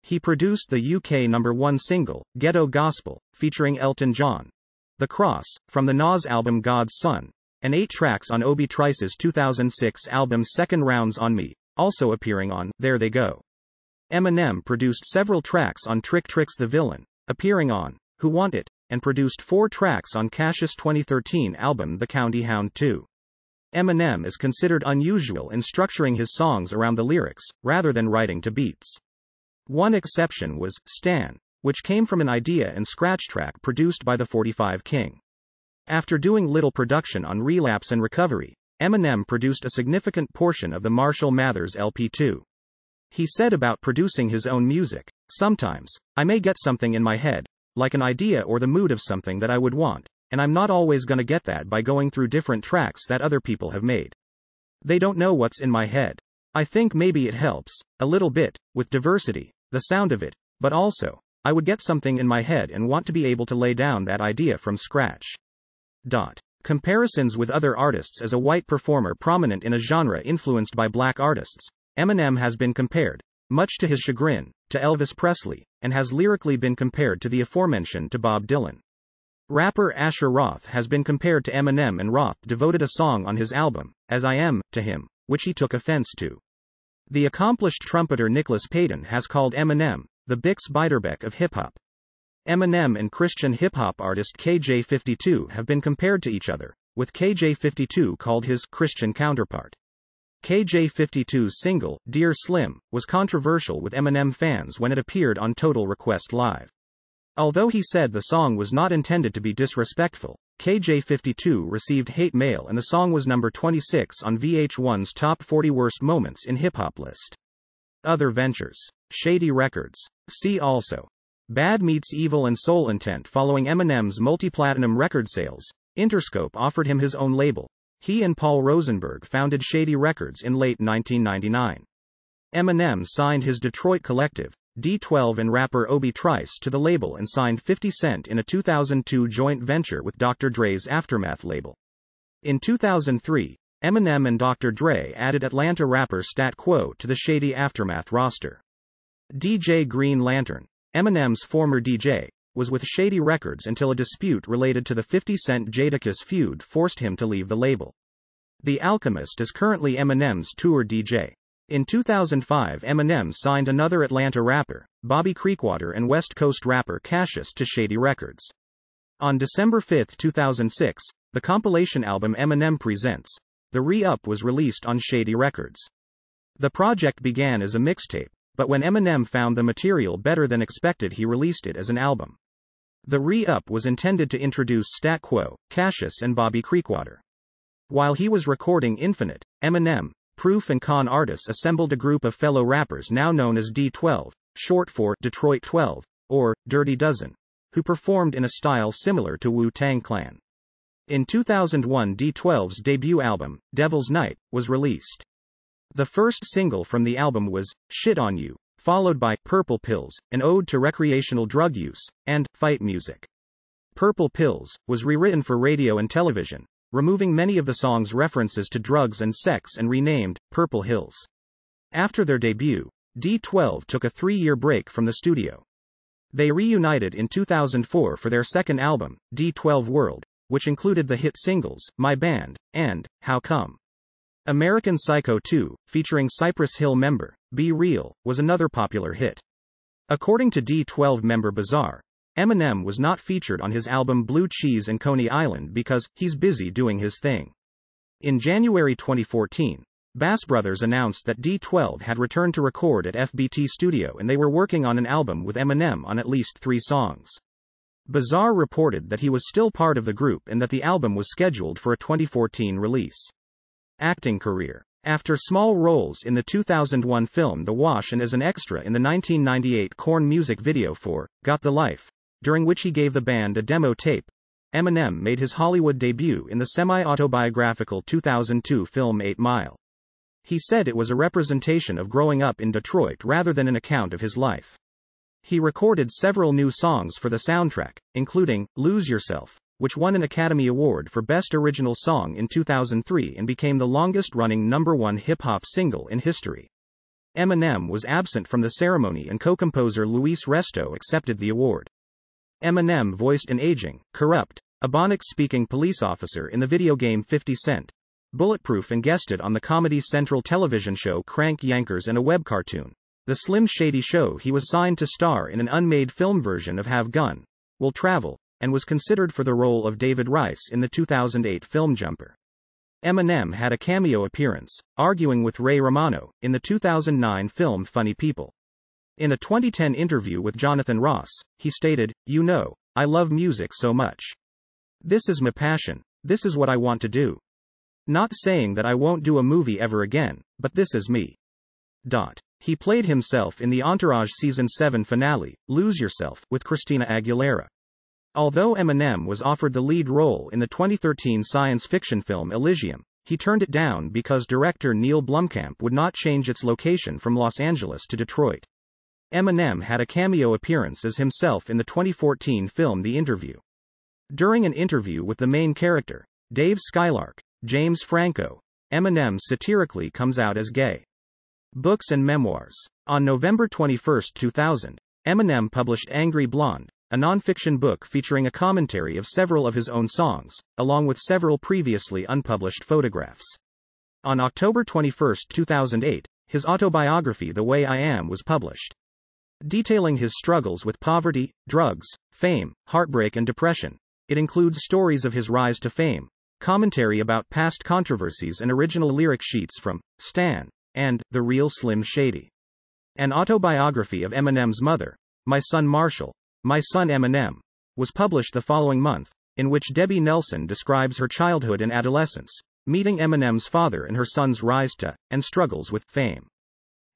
He produced the UK number one single, Ghetto Gospel, featuring Elton John. The Cross, from the Nas album God's Son, and eight tracks on Obi Trice's 2006 album Second Rounds on Me, also appearing on There They Go. Eminem produced several tracks on Trick Tricks the Villain, appearing on Who Want It, and produced four tracks on Cashis' 2013 album The County Hound 2. Eminem is considered unusual in structuring his songs around the lyrics, rather than writing to beats. One exception was Stan, which came from an idea and scratch track produced by the 45 King. After doing little production on Relapse and Recovery, Eminem produced a significant portion of the Marshall Mathers LP2. He said about producing his own music, Sometimes, I may get something in my head, like an idea or the mood of something that I would want, and I'm not always gonna get that by going through different tracks that other people have made. They don't know what's in my head. I think maybe it helps, a little bit, with diversity, the sound of it, but also, I would get something in my head and want to be able to lay down that idea from scratch. Dot. Comparisons with other artists as a white performer prominent in a genre influenced by black artists, Eminem has been compared, much to his chagrin, to Elvis Presley, and has lyrically been compared to the aforementioned to Bob Dylan. Rapper Asher Roth has been compared to Eminem and Roth devoted a song on his album, As I Am, to him, which he took offense to. The accomplished trumpeter Nicholas Payton has called Eminem, the Bix Beiderbecke of hip hop. Eminem and Christian hip hop artist KJ52 have been compared to each other, with KJ52 called his Christian counterpart. KJ52's single, Dear Slim, was controversial with Eminem fans when it appeared on Total Request Live. Although he said the song was not intended to be disrespectful, KJ52 received hate mail and the song was number 26 on VH1's Top 40 Worst Moments in Hip Hop list. Other ventures. Shady Records. See also. Bad Meets Evil and Soul Intent Following Eminem's multi-platinum record sales, Interscope offered him his own label. He and Paul Rosenberg founded Shady Records in late 1999. Eminem signed his Detroit collective, D12 and rapper Obi Trice to the label and signed 50 Cent in a 2002 joint venture with Dr. Dre's Aftermath label. In 2003, Eminem and Dr. Dre added Atlanta rapper Stat Quo to the Shady Aftermath roster. DJ Green Lantern, Eminem's former DJ, was with Shady Records until a dispute related to the 50 Cent Jadakiss feud forced him to leave the label. The Alchemist is currently Eminem's tour DJ. In 2005, Eminem signed another Atlanta rapper, Bobby Creekwater, and West Coast rapper Cashis to Shady Records. On December 5, 2006, the compilation album Eminem Presents, The Re Up was released on Shady Records. The project began as a mixtape, but when Eminem found the material better than expected, he released it as an album. The Re Up was intended to introduce Stat Quo, Cashis, and Bobby Creekwater. While he was recording Infinite, Eminem, Proof and Kon Artis assembled a group of fellow rappers now known as D12, short for Detroit 12, or Dirty Dozen, who performed in a style similar to Wu Tang Clan. In 2001, D12's debut album, Devil's Night, was released. The first single from the album was Shit on You, followed by Purple Pills, an ode to recreational drug use, and Fight Music. Purple Pills was rewritten for radio and television, removing many of the song's references to drugs and sex and renamed Purple Hills. After their debut, D12 took a three year break from the studio. They reunited in 2004 for their second album, D12 World, which included the hit singles, My Band, and How Come. American Psycho 2, featuring Cypress Hill member, B-Real, was another popular hit. According to D12 member Bizarre, Eminem was not featured on his album Blue Cheese and Coney Island because he's busy doing his thing. In January 2014, Bass Brothers announced that D12 had returned to record at FBT Studio and they were working on an album with Eminem on at least three songs. Bizarre reported that he was still part of the group and that the album was scheduled for a 2014 release. Acting career. After small roles in the 2001 film The Wash and as an extra in the 1998 Korn music video for Got the Life, during which he gave the band a demo tape, Eminem made his Hollywood debut in the semi autobiographical 2002 film 8 Mile. He said it was a representation of growing up in Detroit rather than an account of his life. He recorded several new songs for the soundtrack, including Lose Yourself, which won an Academy Award for Best Original Song in 2003 and became the longest running number one hip hop single in history. Eminem was absent from the ceremony and co composer Luis Resto accepted the award. Eminem voiced an aging, corrupt, Ebonics speaking police officer in the video game 50 Cent. Bulletproof and guested on the Comedy Central television show Crank Yankers and a web cartoon. The Slim Shady Show he was signed to star in an unmade film version of Have Gun, Will Travel, and was considered for the role of David Rice in the 2008 film Jumper. Eminem had a cameo appearance, arguing with Ray Romano, in the 2009 film Funny People. In a 2010 interview with Jonathan Ross, he stated, You know, I love music so much. This is my passion, this is what I want to do. Not saying that I won't do a movie ever again, but this is me. Dot. He played himself in the Entourage Season 7 finale, Lose Yourself, with Christina Aguilera. Although Eminem was offered the lead role in the 2013 science fiction film Elysium, he turned it down because director Neil Blomkamp would not change its location from Los Angeles to Detroit. Eminem had a cameo appearance as himself in the 2014 film The Interview. During an interview with the main character, Dave Skylark, James Franco, Eminem satirically comes out as gay. Books and Memoirs. On November 21, 2000, Eminem published Angry Blonde, a nonfiction book featuring a commentary of several of his own songs, along with several previously unpublished photographs. On October 21, 2008, his autobiography The Way I Am was published. Detailing his struggles with poverty, drugs, fame, heartbreak, and depression, it includes stories of his rise to fame, commentary about past controversies, and original lyric sheets from Stan and The Real Slim Shady. An autobiography of Eminem's mother, My Son Marshall, my Son Eminem, was published the following month, in which Debbie Nelson describes her childhood and adolescence, meeting Eminem's father and her son's rise to, and struggles with, fame.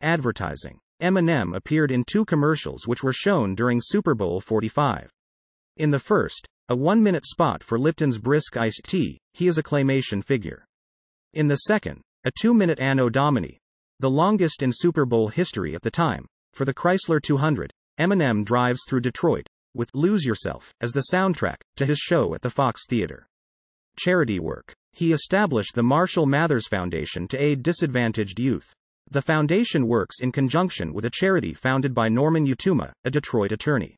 Advertising Eminem appeared in two commercials which were shown during Super Bowl 45. In the first, a one minute spot for Lipton's brisk iced tea, he is a claymation figure. In the second, a two minute Anno Domini, the longest in Super Bowl history at the time, for the Chrysler 200, Eminem drives through Detroit, with Lose Yourself as the soundtrack to his show at the Fox Theater. Charity work. He established the Marshall Mathers Foundation to aid disadvantaged youth. The foundation works in conjunction with a charity founded by Norman Yatooma, a Detroit attorney.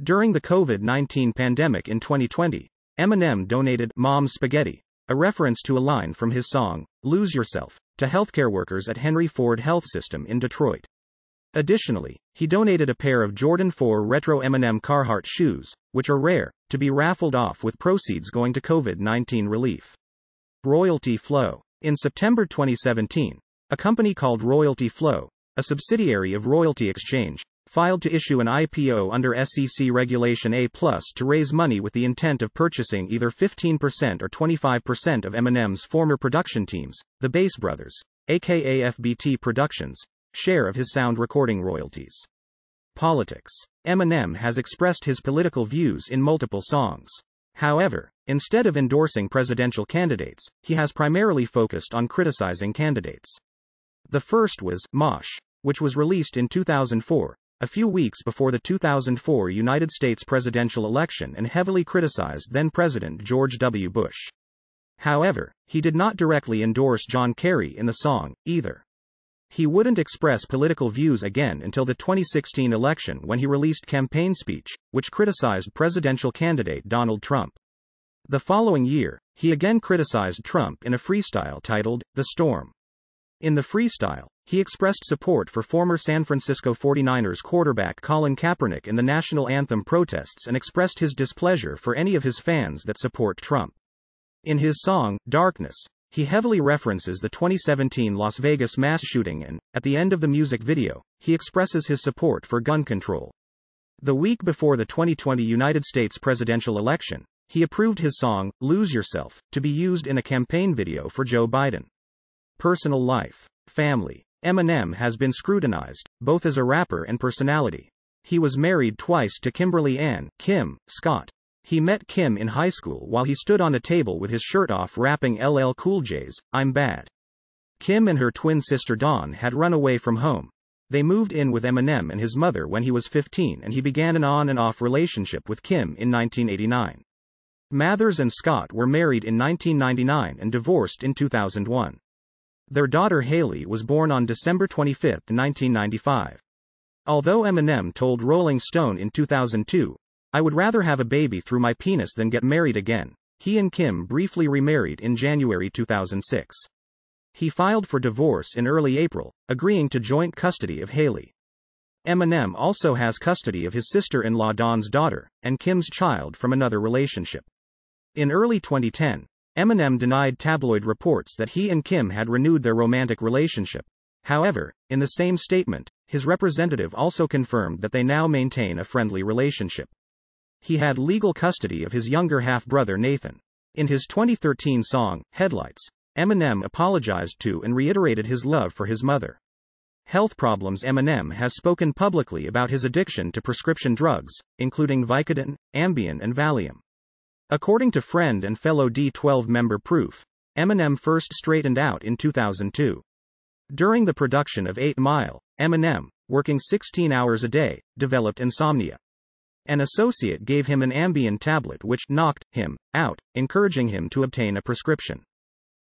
During the COVID 19 pandemic in 2020, Eminem donated Mom Spaghetti, a reference to a line from his song, Lose Yourself, to healthcare workers at Henry Ford Health System in Detroit. Additionally, he donated a pair of Jordan 4 Retro Eminem Carhartt shoes, which are rare, to be raffled off with proceeds going to COVID 19 relief. Royalty Flow. In September 2017, a company called Royalty Flow, a subsidiary of Royalty Exchange, filed to issue an IPO under SEC Regulation A to raise money with the intent of purchasing either 15% or 25% of Eminem's former production teams, the Bass Brothers, aka FBT Productions, share of his sound recording royalties. Politics. Eminem has expressed his political views in multiple songs. However, instead of endorsing presidential candidates, he has primarily focused on criticizing candidates. The first was Mosh, which was released in 2004, a few weeks before the 2004 United States presidential election and heavily criticized then President George W. Bush. However, he did not directly endorse John Kerry in the song, either. He wouldn't express political views again until the 2016 election when he released campaign speech, which criticized presidential candidate Donald Trump. The following year, he again criticized Trump in a freestyle titled, The Storm. In the freestyle, he expressed support for former San Francisco 49ers quarterback Colin Kaepernick in the national anthem protests and expressed his displeasure for any of his fans that support Trump. In his song, Darkness, he heavily references the 2017 Las Vegas mass shooting and, at the end of the music video, he expresses his support for gun control. The week before the 2020 United States presidential election, he approved his song, Lose Yourself, to be used in a campaign video for Joe Biden. Personal life, family, Eminem has been scrutinized, both as a rapper and personality. He was married twice to Kimberly Ann, Kim, Scott. He met Kim in high school while he stood on a table with his shirt off rapping LL Cool J's, I'm Bad. Kim and her twin sister Dawn had run away from home. They moved in with Eminem and his mother when he was 15 and he began an on and off relationship with Kim in 1989. Mathers and Scott were married in 1999 and divorced in 2001. Their daughter Haley was born on December 25, 1995. Although Eminem told Rolling Stone in 2002, I would rather have a baby through my penis than get married again, he and Kim briefly remarried in January 2006. He filed for divorce in early April, agreeing to joint custody of Haley. Eminem also has custody of his sister in law Dawn's daughter, and Kim's child from another relationship. In early 2010, Eminem denied tabloid reports that he and Kim had renewed their romantic relationship. However, in the same statement, his representative also confirmed that they now maintain a friendly relationship. He had legal custody of his younger half brother Nathan. In his 2013 song, Headlights, Eminem apologized to and reiterated his love for his mother. Health problems Eminem has spoken publicly about his addiction to prescription drugs, including Vicodin, Ambien, and Valium. According to friend and fellow D12 member Proof, Eminem first straightened out in 2002. During the production of 8 Mile, Eminem, working 16 hours a day, developed insomnia. An associate gave him an Ambien tablet which knocked him out, encouraging him to obtain a prescription.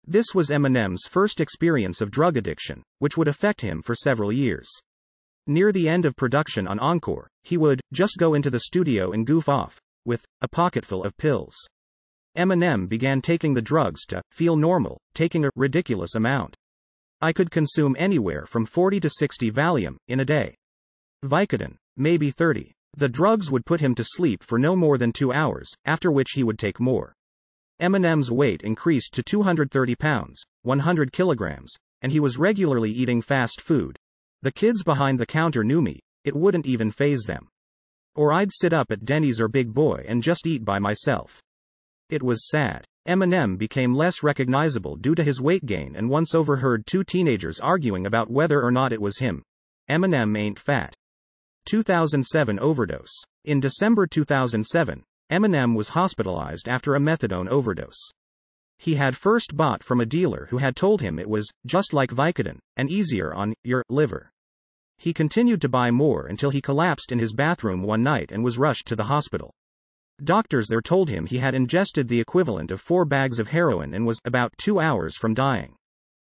This was Eminem's first experience of drug addiction, which would affect him for several years. Near the end of production on Encore, he would just go into the studio and goof off, with a pocketful of pills. Eminem began taking the drugs to feel normal, taking a ridiculous amount. I could consume anywhere from 40 to 60 Valium in a day. Vicodin, maybe 30. The drugs would put him to sleep for no more than two hours, after which he would take more. Eminem's weight increased to 230 pounds, 100 kilograms, and he was regularly eating fast food. The kids behind the counter knew me, it wouldn't even phase them. Or I'd sit up at Denny's or Big Boy and just eat by myself. It was sad. Eminem became less recognizable due to his weight gain and once overheard two teenagers arguing about whether or not it was him. Eminem ain't fat. 2007 overdose. In December 2007, Eminem was hospitalized after a methadone overdose. He had first bought from a dealer who had told him it was just like Vicodin and easier on your liver. He continued to buy more until he collapsed in his bathroom one night and was rushed to the hospital. Doctors there told him he had ingested the equivalent of four bags of heroin and was about two hours from dying.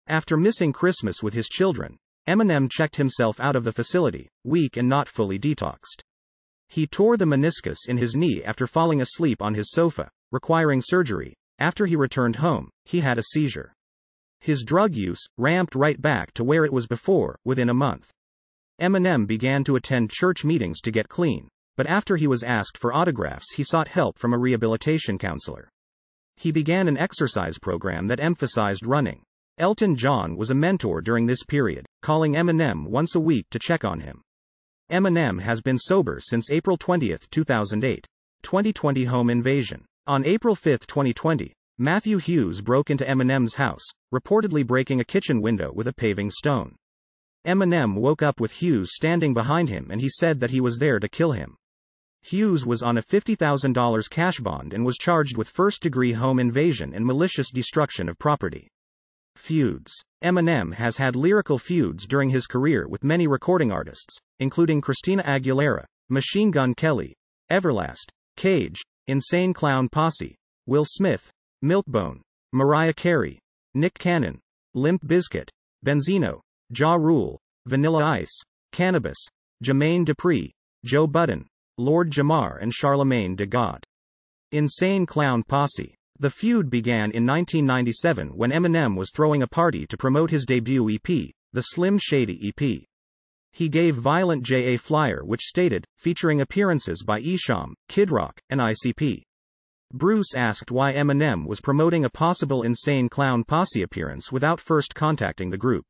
After missing Christmas with his children, Eminem checked himself out of the facility, weak and not fully detoxed. He tore the meniscus in his knee after falling asleep on his sofa, requiring surgery. After he returned home, he had a seizure. His drug use ramped right back to where it was before, within a month. Eminem began to attend church meetings to get clean, but after he was asked for autographs, he sought help from a rehabilitation counselor. He began an exercise program that emphasized running. Elton John was a mentor during this period, calling Eminem once a week to check on him. Eminem has been sober since April 20, 2008. 2020 Home Invasion. On April 5, 2020, Matthew Hughes broke into Eminem's house, reportedly breaking a kitchen window with a paving stone. Eminem woke up with Hughes standing behind him and he said that he was there to kill him. Hughes was on a $50,000 cash bond and was charged with first degree home invasion and malicious destruction of property. Feuds. Eminem has had lyrical feuds during his career with many recording artists, including Christina Aguilera, Machine Gun Kelly, Everlast, Cage, Insane Clown Posse, Will Smith, Milkbone, Mariah Carey, Nick Cannon, Limp Bizkit, Benzino, Ja Rule, Vanilla Ice, Canibus, Jermaine Dupri, Joe Budden, Lord Jamar and Charlemagne the God. Insane Clown Posse. The feud began in 1997 when Eminem was throwing a party to promote his debut EP, the Slim Shady EP. He gave Violent J a flyer which stated, featuring appearances by Esham, Kid Rock, and ICP. Bruce asked why Eminem was promoting a possible Insane Clown Posse appearance without first contacting the group.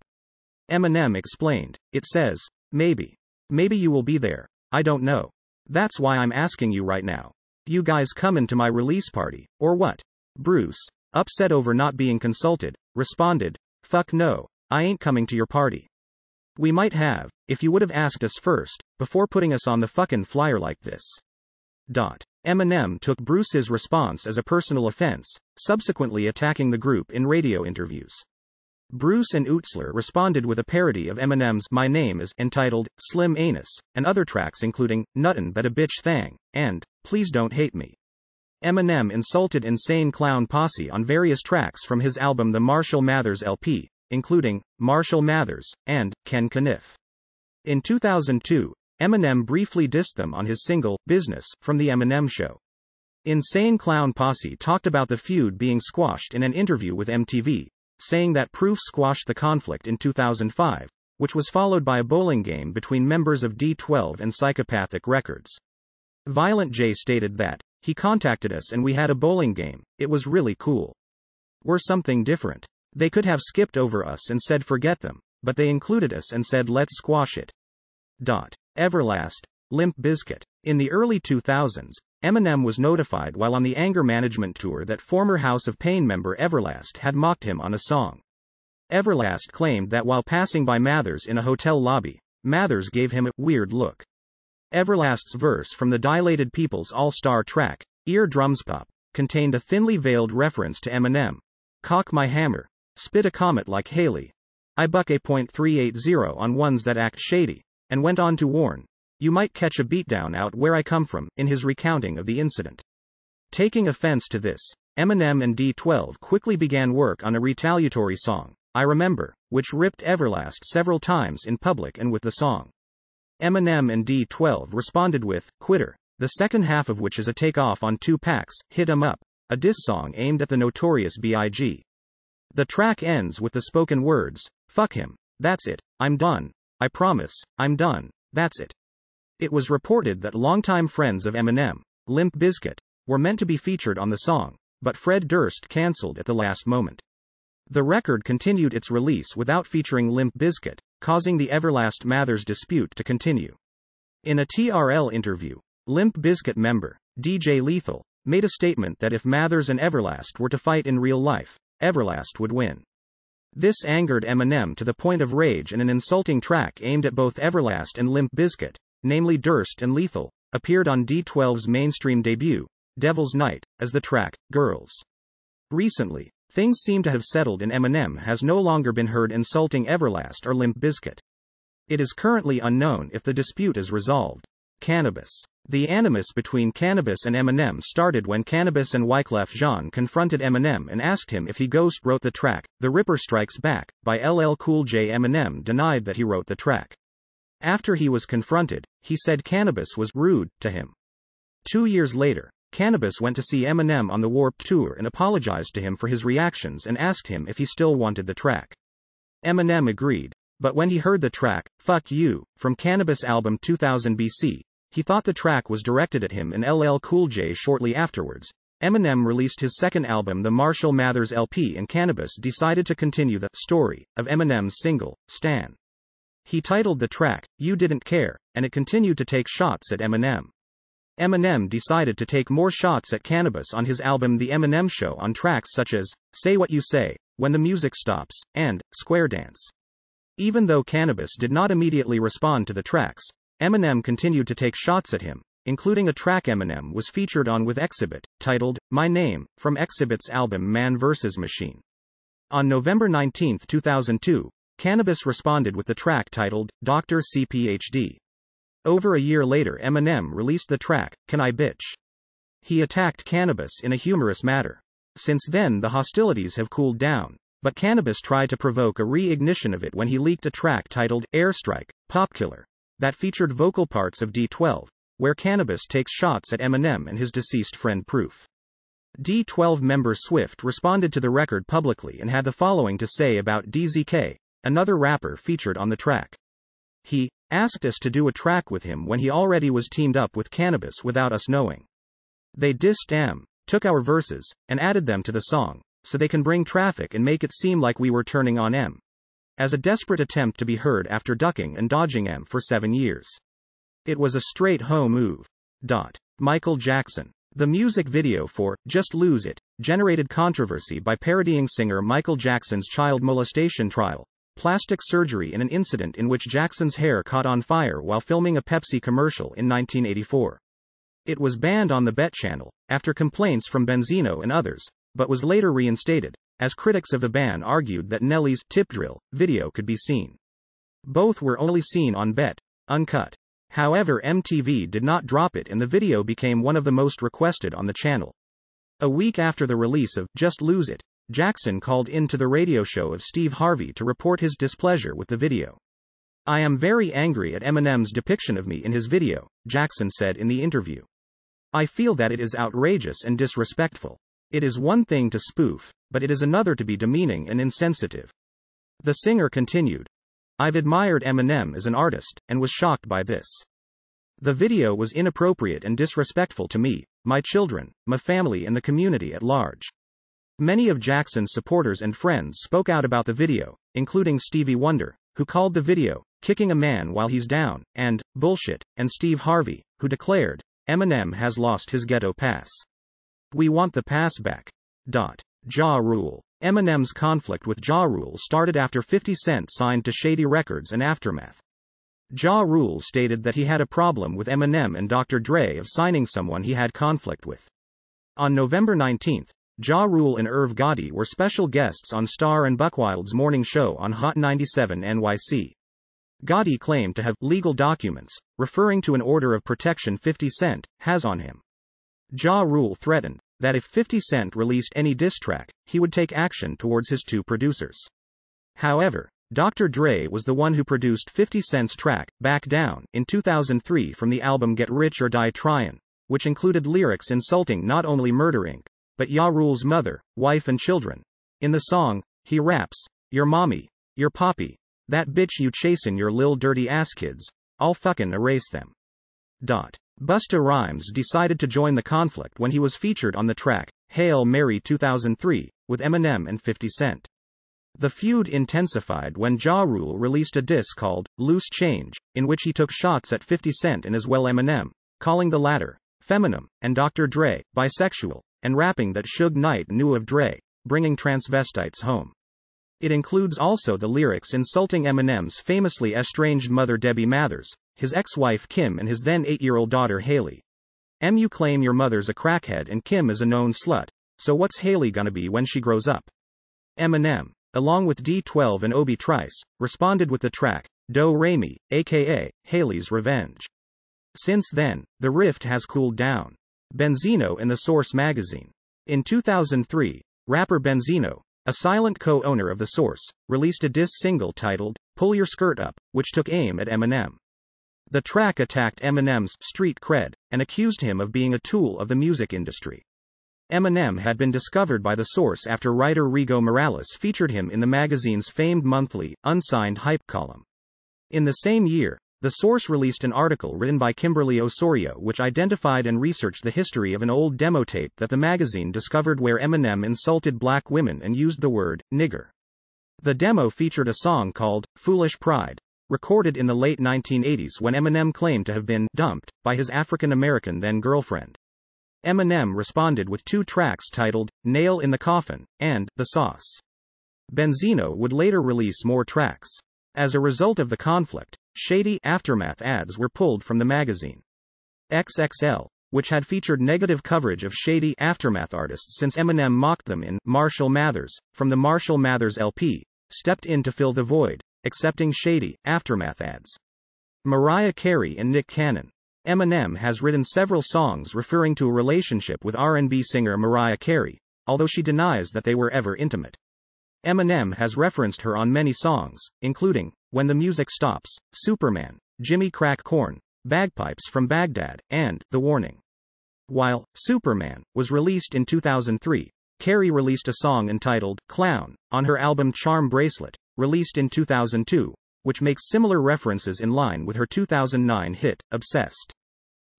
Eminem explained, It says, maybe. Maybe you will be there. I don't know. That's why I'm asking you right now. You guys coming to my release party, or what? Bruce, upset over not being consulted, responded, Fuck no, I ain't coming to your party. We might have, if you would have asked us first, before putting us on the fucking flyer like this. Dot. Eminem took Bruce's response as a personal offense, subsequently attacking the group in radio interviews. Bruce and Utsler responded with a parody of Eminem's My Name is entitled Slim Anus, and other tracks including Nuttin' But a Bitch Thang, and Please Don't Hate Me. Eminem insulted Insane Clown Posse on various tracks from his album The Marshall Mathers LP, including Marshall Mathers and Ken Kaniff. In 2002, Eminem briefly dissed them on his single Business from The Eminem Show. Insane Clown Posse talked about the feud being squashed in an interview with MTV, saying that Proof squashed the conflict in 2005, which was followed by a bowling game between members of D12 and Psychopathic Records. Violent J stated that, he contacted us and we had a bowling game, it was really cool. We're something different. They could have skipped over us and said forget them, but they included us and said let's squash it. Dot. Everlast, Limp Bizkit. In the early 2000s, Eminem was notified while on the anger management tour that former House of Pain member Everlast had mocked him on a song. Everlast claimed that while passing by Mathers in a hotel lobby, Mathers gave him a weird look. Everlast's verse from the Dilated People's All Star track, Ear Drums Pop, contained a thinly veiled reference to Eminem. Cock my hammer, spit a comet like Haley. I buck a .380 on ones that act shady, and went on to warn, you might catch a beatdown out where I come from, in his recounting of the incident. Taking offense to this, Eminem and D12 quickly began work on a retaliatory song, I Remember, which ripped Everlast several times in public and with the song. Eminem and D12 responded with Quitter, the second half of which is a takeoff on Two Pac's Hit 'em Up, a diss song aimed at the notorious B.I.G. The track ends with the spoken words, Fuck him, that's it, I'm done, I promise, I'm done, that's it. It was reported that longtime friends of Eminem, Limp Bizkit, were meant to be featured on the song, but Fred Durst cancelled at the last moment. The record continued its release without featuring Limp Bizkit, causing the Everlast Mathers dispute to continue. In a TRL interview, Limp Bizkit member, DJ Lethal, made a statement that if Mathers and Everlast were to fight in real life, Everlast would win. This angered Eminem to the point of rage and an insulting track aimed at both Everlast and Limp Bizkit, namely Durst and Lethal, appeared on D12's mainstream debut, Devil's Night, as the track, Girls. Recently, things seem to have settled and Eminem has no longer been heard insulting Everlast or Limp Bizkit. It is currently unknown if the dispute is resolved. Canibus. The animus between Canibus and Eminem started when Canibus and Wyclef Jean confronted Eminem and asked him if he ghost wrote the track, The Ripper Strikes Back, by LL Cool J. Eminem denied that he wrote the track. After he was confronted, he said Canibus was rude to him. Two years later, Canibus went to see Eminem on the Warped Tour and apologized to him for his reactions and asked him if he still wanted the track. Eminem agreed, but when he heard the track, Fuck You, from Canibus album 2000 BC, he thought the track was directed at him and LL Cool J shortly afterwards. Eminem released his second album, the Marshall Mathers LP, and Canibus decided to continue the story of Eminem's single, Stan. He titled the track, You Didn't Care, and it continued to take shots at Eminem. Eminem decided to take more shots at Canibus on his album The Eminem Show on tracks such as Say What You Say, When the Music Stops, and Square Dance. Even though Canibus did not immediately respond to the tracks, Eminem continued to take shots at him, including a track Eminem was featured on with Xzibit, titled My Name, from Xzibit's album Man vs. Machine. On November 19, 2002, Canibus responded with the track titled Dr. CPHD. Over a year later, Eminem released the track Can I Bitch? He attacked Canibus in a humorous manner. Since then, the hostilities have cooled down, but Canibus tried to provoke a re ignition of it when he leaked a track titled Airstrike, Pop Killer, that featured vocal parts of D12, where Canibus takes shots at Eminem and his deceased friend Proof. D12 member Swift responded to the record publicly and had the following to say about DZK, another rapper featured on the track. He asked us to do a track with him when he already was teamed up with Canibus without us knowing. They dissed M, took our verses, and added them to the song, so they can bring traffic and make it seem like we were turning on M. As a desperate attempt to be heard after ducking and dodging M for seven years. It was a straight home move. Dot. Michael Jackson. The music video for Just Lose It generated controversy by parodying singer Michael Jackson's child molestation trial, plastic surgery, in an incident in which Jackson's hair caught on fire while filming a Pepsi commercial in 1984. It was banned on the BET channel, after complaints from Benzino and others, but was later reinstated, as critics of the ban argued that Nelly's Tip Drill video could be seen. Both were only seen on BET, uncut. However, MTV did not drop it and the video became one of the most requested on the channel. A week after the release of Just Lose It, Jackson called in to the radio show of Steve Harvey to report his displeasure with the video. I am very angry at Eminem's depiction of me in his video, Jackson said in the interview. I feel that it is outrageous and disrespectful. It is one thing to spoof, but it is another to be demeaning and insensitive. The singer continued, I've admired Eminem as an artist, and was shocked by this. The video was inappropriate and disrespectful to me, my children, my family, and the community at large. Many of Jackson's supporters and friends spoke out about the video, including Stevie Wonder, who called the video, Kicking a Man While He's Down, and, Bullshit, and Steve Harvey, who declared, Eminem has lost his ghetto pass. We want the pass back. Dot. Ja Rule. Eminem's conflict with Ja Rule started after 50 Cent signed to Shady Records and Aftermath. Ja Rule stated that he had a problem with Eminem and Dr. Dre of signing someone he had conflict with. On November 19, Ja Rule and Irv Gotti were special guests on Star and Buckwild's morning show on Hot 97 NYC. Gotti claimed to have legal documents, referring to an order of protection 50 Cent has on him. Ja Rule threatened, that if 50 Cent released any diss track, he would take action towards his two producers. However, Dr. Dre was the one who produced 50 Cent's track, Back Down, in 2003 from the album Get Rich or Die Tryin', which included lyrics insulting not only Murder Inc., but Ja Rule's mother, wife, and children. In the song, he raps, Your mommy, your poppy, that bitch you chasin' your lil dirty ass kids, I'll fucking erase them. Dot. Busta Rhymes decided to join the conflict when he was featured on the track, Hail Mary 2003, with Eminem and 50 Cent. The feud intensified when Ja Rule released a disc called Loose Change, in which he took shots at 50 Cent and as well Eminem, calling the latter feminine and Dr. Dre bisexual, and rapping that Suge Knight knew of Dre, bringing transvestites home. It includes also the lyrics insulting Eminem's famously estranged mother Debbie Mathers, his ex-wife Kim and his then eight-year-old daughter Hailie. M you claim your mother's a crackhead and Kim is a known slut, so what's Hailie gonna be when she grows up? Eminem, along with D12 and Obi Trice, responded with the track, Do Re aka, Hailie's Revenge. Since then, the rift has cooled down. Benzino in the Source magazine. In 2003, rapper Benzino, a silent co-owner of The Source, released a diss single titled, Pull Your Skirt Up, which took aim at Eminem. The track attacked Eminem's street cred, and accused him of being a tool of the music industry. Eminem had been discovered by The Source after writer Rigo Morales featured him in the magazine's famed monthly, unsigned hype column. In the same year, the Source released an article written by Kimberly Osorio which identified and researched the history of an old demo tape that the magazine discovered where Eminem insulted black women and used the word, nigger. The demo featured a song called, Foolish Pride, recorded in the late 1980s when Eminem claimed to have been dumped by his African American then girlfriend. Eminem responded with two tracks titled, Nail in the Coffin, and, The Sauce. Benzino would later release more tracks. As a result of the conflict, shady aftermath ads were pulled from the magazine. XXL, which had featured negative coverage of shady aftermath artists since Eminem mocked them in Marshall Mathers, from the Marshall Mathers LP, stepped in to fill the void, accepting shady aftermath ads. Mariah Carey and Nick Cannon. Eminem has written several songs referring to a relationship with R&B singer Mariah Carey, although she denies that they were ever intimate. Eminem has referenced her on many songs, including When the Music Stops, Superman, Jimmy Crack Corn, Bagpipes from Baghdad, and The Warning. While Superman was released in 2003, Carey released a song entitled Clown on her album Charm Bracelet, released in 2002, which makes similar references in line with her 2009 hit, Obsessed.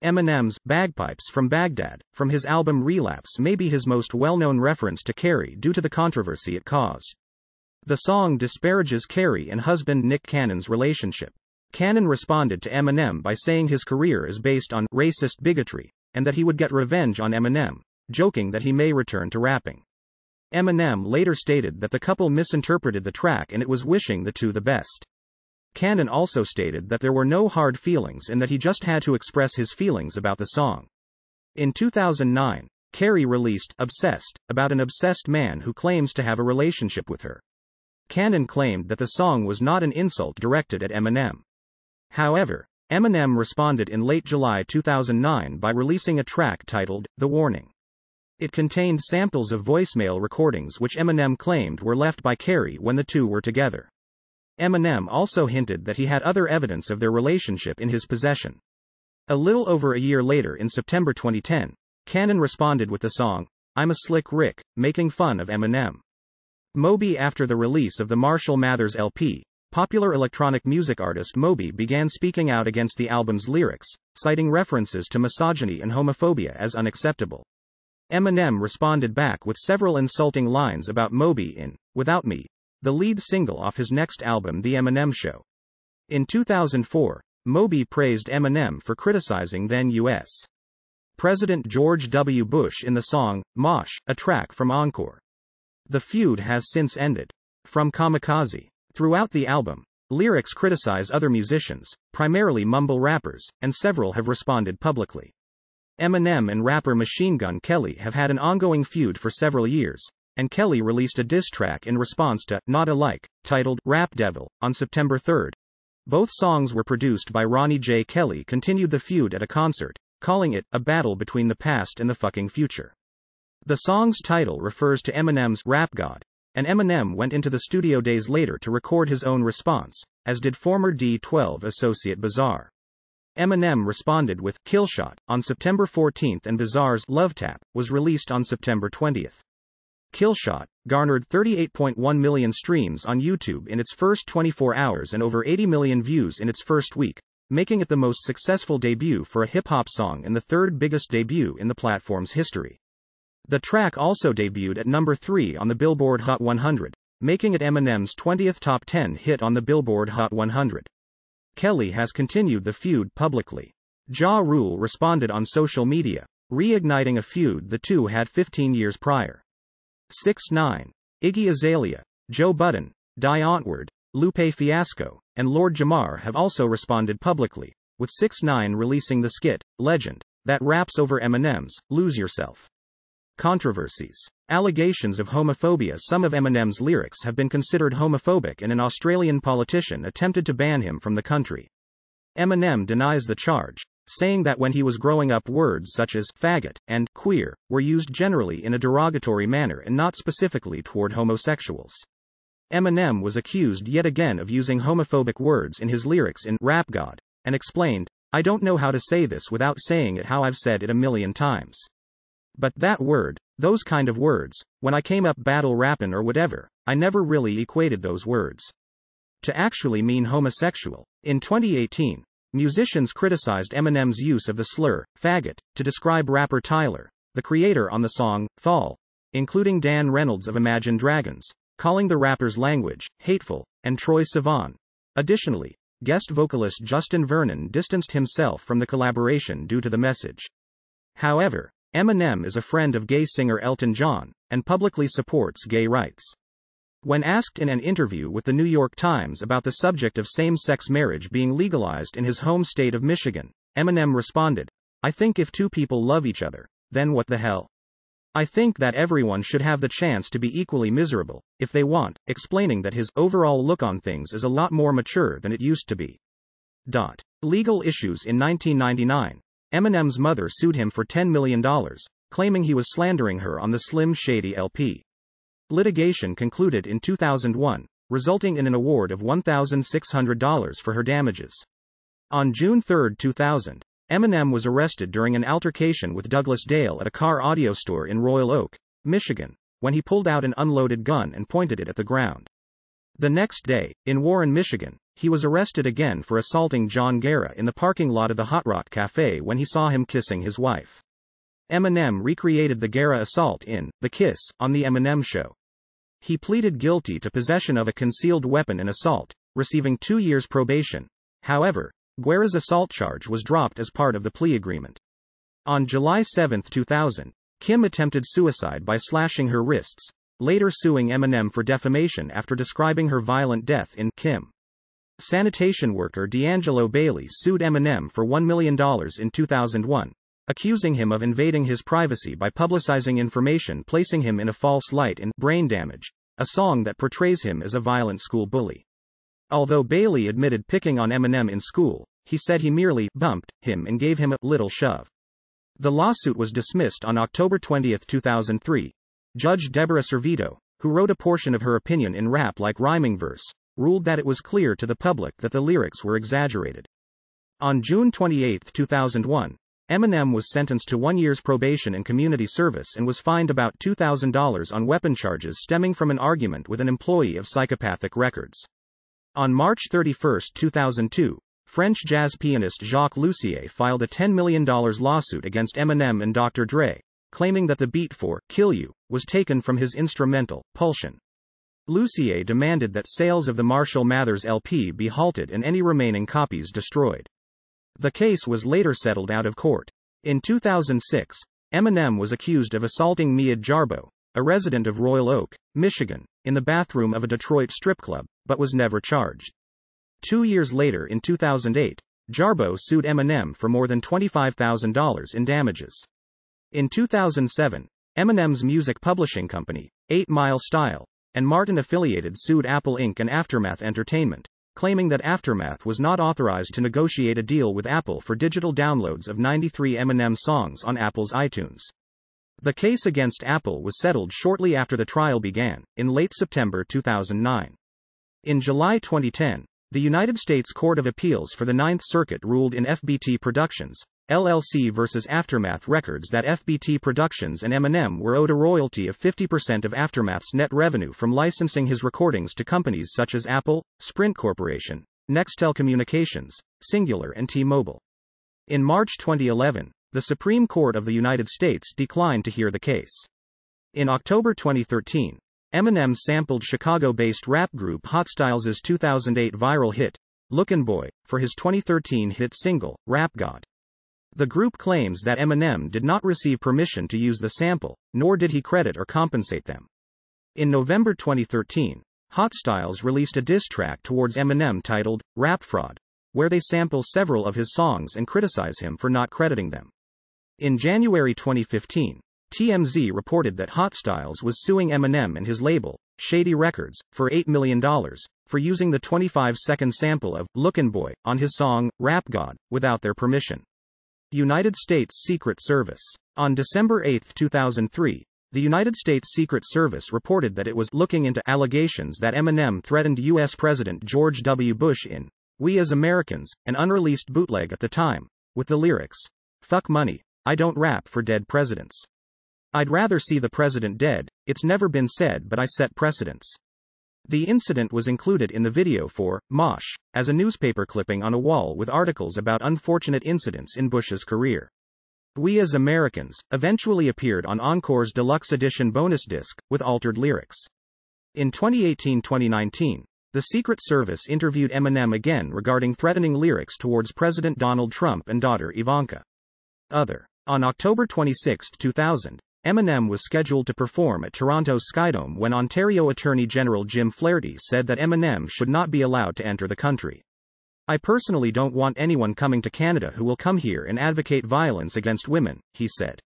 Eminem's Bagpipes from Baghdad, from his album Relapse, may be his most well known reference to Carey due to the controversy it caused. The song disparages Carey and husband Nick Cannon's relationship. Cannon responded to Eminem by saying his career is based on racist bigotry, and that he would get revenge on Eminem, joking that he may return to rapping. Eminem later stated that the couple misinterpreted the track and it was wishing the two the best. Cannon also stated that there were no hard feelings and that he just had to express his feelings about the song. In 2009, Carey released Obsessed, about an obsessed man who claims to have a relationship with her. Cannon claimed that the song was not an insult directed at Eminem. However, Eminem responded in late July 2009 by releasing a track titled The Warning. It contained samples of voicemail recordings which Eminem claimed were left by Carey when the two were together. Eminem also hinted that he had other evidence of their relationship in his possession. A little over a year later in September 2010, Cannon responded with the song, I'm a Slick Rick, making fun of Eminem. Moby After the release of the Marshall Mathers LP, popular electronic music artist Moby began speaking out against the album's lyrics, citing references to misogyny and homophobia as unacceptable. Eminem responded back with several insulting lines about Moby in Without Me, the lead single off his next album The Eminem Show. In 2004, Moby praised Eminem for criticizing then U.S. President George W. Bush in the song, Mosh, a track from Encore. The feud has since ended. From Kamikaze. Throughout the album, lyrics criticize other musicians, primarily mumble rappers, and several have responded publicly. Eminem and rapper Machine Gun Kelly have had an ongoing feud for several years, and Kelly released a diss track in response to Not Alike, titled Rap Devil, on September 3. Both songs were produced by Ronnie J. Kelly continued the feud at a concert, calling it a battle between the past and the fucking future. The song's title refers to Eminem's Rap God, and Eminem went into the studio days later to record his own response, as did former D12 associate Bizarre. Eminem responded with Killshot on September 14 and Bizarre's Love Tap was released on September 20. Killshot garnered 38.1 million streams on YouTube in its first 24 hours and over 80 million views in its first week, making it the most successful debut for a hip hop song and the third biggest debut in the platform's history. The track also debuted at number 3 on the Billboard Hot 100, making it Eminem's 20th top 10 hit on the Billboard Hot 100. Kelly has continued the feud publicly. Ja Rule responded on social media, reigniting a feud the two had 15 years prior. 6 9. Iggy Azalea, Joe Budden, Die Antwoord, Lupe Fiasco, and Lord Jamar have also responded publicly, with 6 9 releasing the skit, Legend, that raps over Eminem's Lose Yourself. Controversies. Allegations of homophobia Some of Eminem's lyrics have been considered homophobic, and an Australian politician attempted to ban him from the country. Eminem denies the charge, saying that when he was growing up, words such as faggot and queer were used generally in a derogatory manner and not specifically toward homosexuals. Eminem was accused yet again of using homophobic words in his lyrics in Rap God, and explained, I don't know how to say this without saying it how I've said it a million times. But that word, those kind of words, when I came up battle rappin' or whatever, I never really equated those words to actually mean homosexual. In 2018, Musicians criticized Eminem's use of the slur, faggot, to describe rapper Tyler, the creator on the song, Fall, including Dan Reynolds of Imagine Dragons, calling the rapper's language hateful, and Troye Sivan. Additionally, guest vocalist Justin Vernon distanced himself from the collaboration due to the message. However, Eminem is a friend of gay singer Elton John, and publicly supports gay rights. When asked in an interview with the New York Times about the subject of same sex marriage being legalized in his home state of Michigan, Eminem responded, I think if two people love each other, then what the hell? I think that everyone should have the chance to be equally miserable, if they want, explaining that his overall look on things is a lot more mature than it used to be. Dot. Legal issues In 1999, Eminem's mother sued him for $10 million, claiming he was slandering her on the Slim Shady LP. Litigation concluded in 2001, resulting in an award of $1,600 for her damages. On June 3, 2000, Eminem was arrested during an altercation with Douglas Dale at a car audio store in Royal Oak, Michigan, when he pulled out an unloaded gun and pointed it at the ground. The next day, in Warren, Michigan, he was arrested again for assaulting John Guerra in the parking lot of the Hot Rock Cafe when he saw him kissing his wife. Eminem recreated the Guerra assault in The Kiss on The Eminem Show. He pleaded guilty to possession of a concealed weapon and assault, receiving two years probation. However, Guerra's assault charge was dropped as part of the plea agreement. On July 7, 2000, Kim attempted suicide by slashing her wrists, later suing Eminem for defamation after describing her violent death in Kim. Sanitation worker D'Angelo Bailey sued Eminem for $1 million in 2001, accusing him of invading his privacy by publicizing information placing him in a false light in Brain Damage, a song that portrays him as a violent school bully. Although Bailey admitted picking on Eminem in school, he said he merely bumped him and gave him a little shove. The lawsuit was dismissed on October 20, 2003. Judge Deborah Servito, who wrote a portion of her opinion in rap like rhyming verse, ruled that it was clear to the public that the lyrics were exaggerated. On June 28, 2001, Eminem was sentenced to one year's probation and community service and was fined about $2,000 on weapon charges stemming from an argument with an employee of Psychopathic Records. On March 31, 2002, French jazz pianist Jacques Loussier filed a $10 million lawsuit against Eminem and Dr. Dre, claiming that the beat for Kill You was taken from his instrumental, Pulsion. Loussier demanded that sales of the Marshall Mathers LP be halted and any remaining copies destroyed. The case was later settled out of court. In 2006, Eminem was accused of assaulting Mia Jarbo, a resident of Royal Oak, Michigan, in the bathroom of a Detroit strip club, but was never charged. Two years later, in 2008, Jarbo sued Eminem for more than $25,000 in damages. In 2007, Eminem's music publishing company, 8 Mile Style, and Martin Affiliated sued Apple Inc. and Aftermath Entertainment, claiming that Aftermath was not authorized to negotiate a deal with Apple for digital downloads of 93 Eminem songs on Apple's iTunes. The case against Apple was settled shortly after the trial began, in late September 2009. In July 2010, the United States Court of Appeals for the Ninth Circuit ruled in FBT Productions, LLC versus Aftermath Records that FBT Productions and Eminem were owed a royalty of 50% of Aftermath's net revenue from licensing his recordings to companies such as Apple, Sprint Corporation, Nextel Communications, Cingular, and T Mobile. In March 2011, the Supreme Court of the United States declined to hear the case. In October 2013, Eminem sampled Chicago based rap group Hotstylz' 2008 viral hit, Lookin' Boy, for his 2013 hit single, Rap God. The group claims that Eminem did not receive permission to use the sample, nor did he credit or compensate them. In November 2013, Hotstylz released a diss track towards Eminem titled, Rap Fraud, where they sample several of his songs and criticize him for not crediting them. In January 2015, TMZ reported that Hotstylz was suing Eminem and his label, Shady Records, for $8 million, for using the 25 second sample of Lookin' Boy on his song, Rap God, without their permission. United States Secret Service. On December 8, 2003, the United States Secret Service reported that it was looking into allegations that Eminem threatened U.S. President George W. Bush in We as Americans, an unreleased bootleg at the time, with the lyrics Fuck money, I don't rap for dead presidents. I'd rather see the president dead, it's never been said, but I set precedents. The incident was included in the video for Mosh as a newspaper clipping on a wall with articles about unfortunate incidents in Bush's career. We as Americans eventually appeared on Encore's deluxe edition bonus disc with altered lyrics. In 2018-2019, the Secret Service interviewed Eminem again regarding threatening lyrics towards President Donald Trump and daughter Ivanka. Other. On October 26, 2000, Eminem was scheduled to perform at Toronto's Skydome when Ontario Attorney General Jim Flaherty said that Eminem should not be allowed to enter the country. I personally don't want anyone coming to Canada who will come here and advocate violence against women, he said.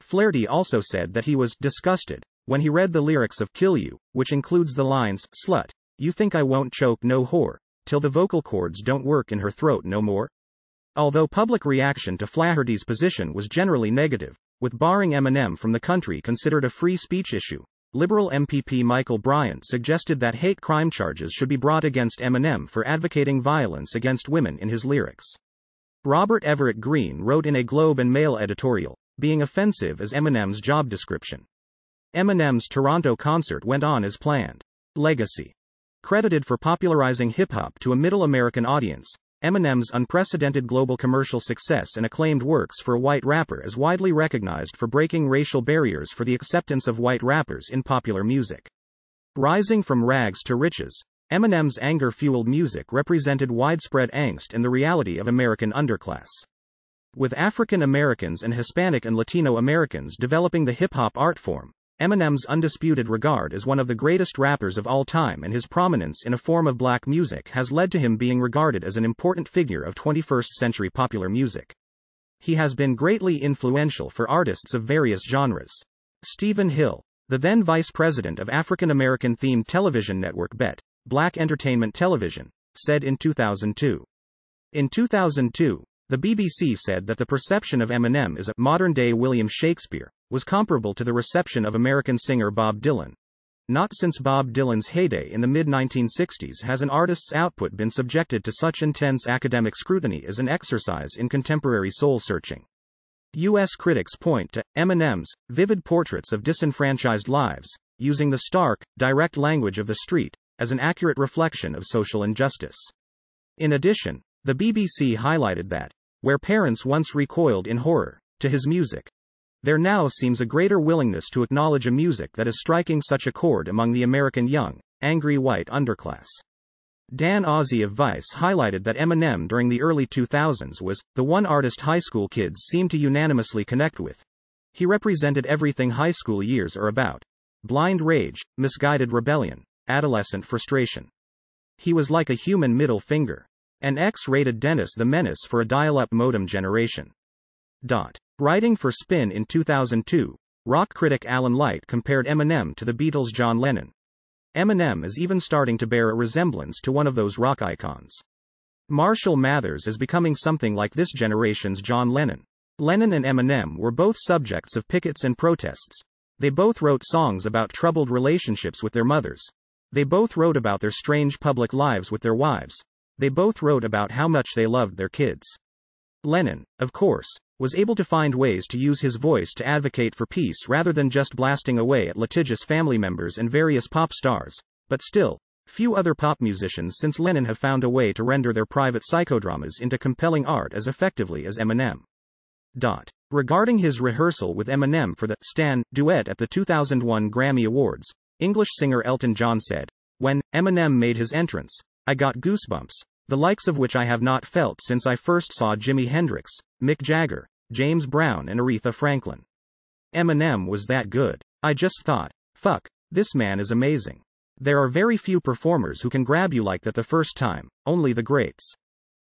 Flaherty also said that he was disgusted when he read the lyrics of Kill You, which includes the lines, Slut, you think I won't choke no whore, till the vocal cords don't work in her throat no more? Although public reaction to Flaherty's position was generally negative, with barring Eminem from the country considered a free speech issue, Liberal MPP Michael Bryant suggested that hate crime charges should be brought against Eminem for advocating violence against women in his lyrics. Robert Everett Green wrote in a Globe and Mail editorial, being offensive is Eminem's job description. Eminem's Toronto concert went on as planned. Legacy. Credited for popularizing hip hop to a middle American audience, Eminem's unprecedented global commercial success and acclaimed works for a white rapper is widely recognized for breaking racial barriers for the acceptance of white rappers in popular music. Rising from rags to riches, Eminem's anger fueled music represented widespread angst and the reality of American underclass. With African Americans and Hispanic and Latino Americans developing the hip hop art form, Eminem's undisputed regard as one of the greatest rappers of all time and his prominence in a form of black music has led to him being regarded as an important figure of 21st century popular music. He has been greatly influential for artists of various genres. Stephen Hill, the then vice president of African American themed television network BET, Black Entertainment Television, said in 2002. In 2002, the BBC said that the perception of Eminem is a modern day William Shakespeare was comparable to the reception of American singer Bob Dylan. Not since Bob Dylan's heyday in the mid 1960s has an artist's output been subjected to such intense academic scrutiny as an exercise in contemporary soul searching. U.S. critics point to Eminem's vivid portraits of disenfranchised lives, using the stark, direct language of the street as an accurate reflection of social injustice. In addition, the BBC highlighted that, where parents once recoiled in horror to his music, there now seems a greater willingness to acknowledge a music that is striking such a chord among the American young, angry white underclass. Dan Ozzi of Vice highlighted that Eminem during the early 2000s was the one artist high school kids seemed to unanimously connect with. He represented everything high school years are about blind rage, misguided rebellion, adolescent frustration. He was like a human middle finger. An X-rated Dennis the Menace for a dial-up modem generation. Dot. Writing for Spin in 2002, rock critic Alan Light compared Eminem to the Beatles' John Lennon. Eminem is even starting to bear a resemblance to one of those rock icons. Marshall Mathers is becoming something like this generation's John Lennon. Lennon and Eminem were both subjects of pickets and protests. They both wrote songs about troubled relationships with their mothers. They both wrote about their strange public lives with their wives. They both wrote about how much they loved their kids. Lennon, of course, was able to find ways to use his voice to advocate for peace rather than just blasting away at litigious family members and various pop stars, but still, few other pop musicians since Lennon have found a way to render their private psychodramas into compelling art as effectively as Eminem. Dot. Regarding his rehearsal with Eminem for the Stan duet at the 2001 Grammy Awards, English singer Elton John said, When Eminem made his entrance, I got goosebumps, the likes of which I have not felt since I first saw Jimi Hendrix, Mick Jagger, James Brown, and Aretha Franklin. Eminem was that good. I just thought, fuck, this man is amazing. There are very few performers who can grab you like that the first time, only the greats.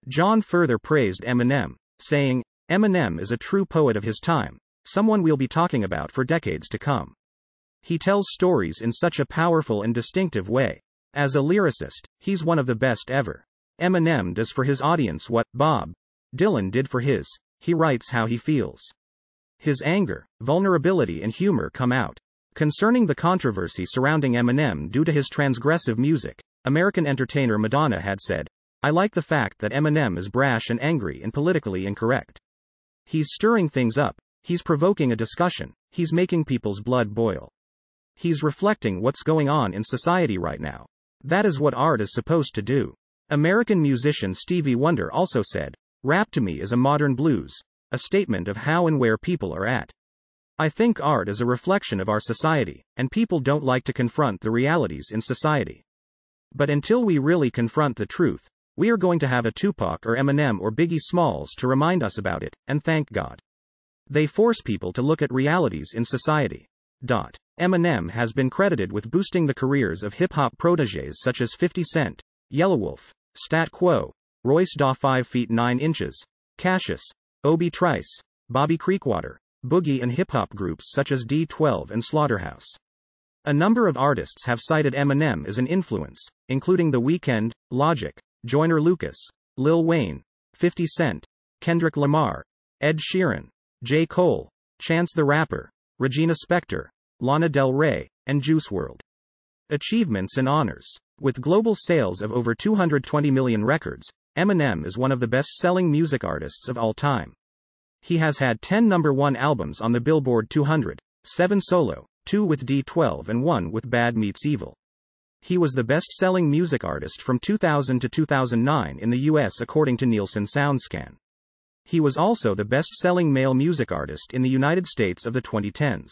John further praised Eminem, saying, Eminem is a true poet of his time, someone we'll be talking about for decades to come. He tells stories in such a powerful and distinctive way. As a lyricist, he's one of the best ever. Eminem does for his audience what Bob Dylan did for his. He writes how he feels. His anger, vulnerability, and humor come out. Concerning the controversy surrounding Eminem due to his transgressive music, American entertainer Madonna had said, I like the fact that Eminem is brash and angry and politically incorrect. He's stirring things up, he's provoking a discussion, he's making people's blood boil. He's reflecting what's going on in society right now. That is what art is supposed to do. American musician Stevie Wonder also said, Rap to me is a modern blues, a statement of how and where people are at. I think art is a reflection of our society, and people don't like to confront the realities in society. But until we really confront the truth, we are going to have a Tupac or Eminem or Biggie Smalls to remind us about it, and thank God. They force people to look at realities in society. Dot. Eminem has been credited with boosting the careers of hip hop proteges such as 50 Cent, Yelawolf, Stat Quo, Royce Da 5 feet 9 inches, Cashis, Obi Trice, Bobby Creekwater, boogie and hip hop groups such as D12 and Slaughterhouse. A number of artists have cited Eminem as an influence, including The Weeknd, Logic, Joyner Lucas, Lil Wayne, 50 Cent, Kendrick Lamar, Ed Sheeran, J. Cole, Chance the Rapper, Regina Spektor, Lana Del Rey, and Juice WRLD. Achievements and honors. With global sales of over 220 million records, Eminem is one of the best selling music artists of all time. He has had 10 number 1 albums on the Billboard 200, 7 solo, 2 with D12 and 1 with Bad Meets Evil. He was the best selling music artist from 2000 to 2009 in the US according to Nielsen SoundScan. He was also the best selling male music artist in the United States of the 2010s.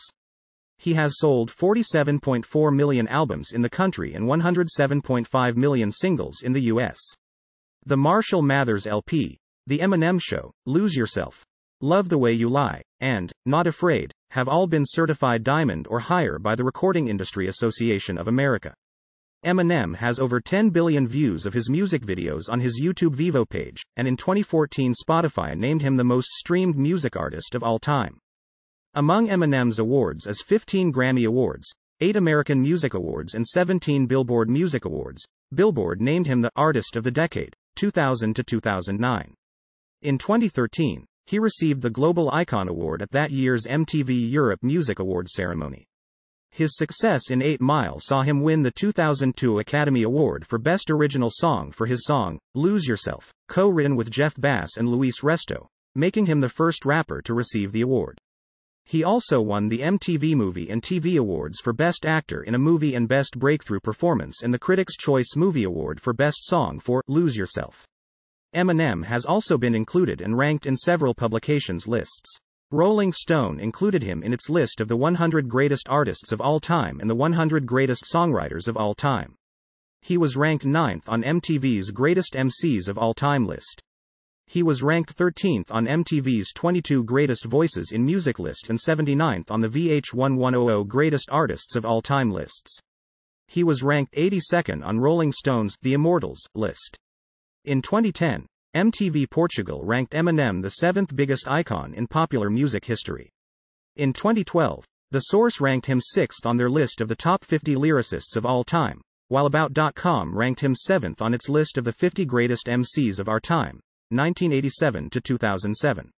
He has sold 47.4 million albums in the country and 107.5 million singles in the US. The Marshall Mathers LP, The Eminem Show, Lose Yourself, Love the Way You Lie, and Not Afraid have all been certified diamond or higher by the Recording Industry Association of America. Eminem has over 10 billion views of his music videos on his YouTube Vevo page, and in 2014 Spotify named him the most streamed music artist of all time. Among Eminem's awards is 15 Grammy Awards, 8 American Music Awards and 17 Billboard Music Awards. Billboard named him the Artist of the Decade, 2000 to 2009. In 2013, he received the Global Icon Award at that year's MTV Europe Music Awards ceremony. His success in 8 Mile saw him win the 2002 Academy Award for Best Original Song for his song, Lose Yourself, co written with Jeff Bass and Luis Resto, making him the first rapper to receive the award. He also won the MTV Movie and TV Awards for Best Actor in a Movie and Best Breakthrough Performance and the Critics' Choice Movie Award for Best Song for Lose Yourself. Eminem has also been included and ranked in several publications' lists. Rolling Stone included him in its list of the 100 greatest artists of all time and the 100 greatest songwriters of all time. He was ranked 9th on MTV's Greatest MCs of All Time list. He was ranked 13th on MTV's 22 Greatest Voices in Music list and 79th on the VH1 100 Greatest Artists of All Time lists. He was ranked 82nd on Rolling Stone's The Immortals list. In 2010, MTV Portugal ranked Eminem the seventh biggest icon in popular music history. In 2012, The Source ranked him sixth on their list of the top 50 lyricists of all time, while About.com ranked him seventh on its list of the 50 greatest MCs of our time, 1987 to 2007.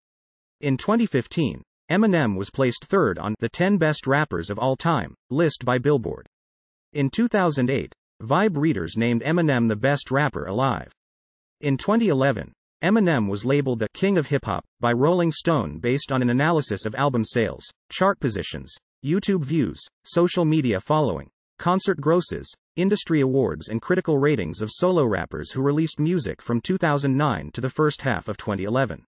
In 2015, Eminem was placed third on the 10 best rappers of all time list by Billboard. In 2008, Vibe readers named Eminem the best rapper alive. In 2011, Eminem was labeled the King of Hip Hop by Rolling Stone based on an analysis of album sales, chart positions, YouTube views, social media following, concert grosses, industry awards, and critical ratings of solo rappers who released music from 2009 to the first half of 2011.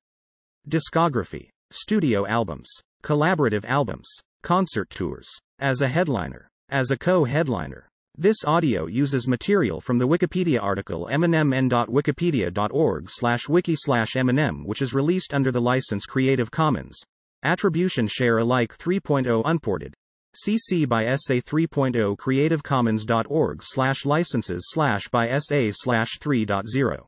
Discography, studio albums, collaborative albums, concert tours, as a headliner, as a co headliner. This audio uses material from the Wikipedia article mnm.wikipedia.org slash wiki slash Eminem which is released under the license Creative Commons. Attribution Share Alike 3.0 Unported. CC by SA 3.0 creativecommons.org slash licenses slash by SA slash 3.0.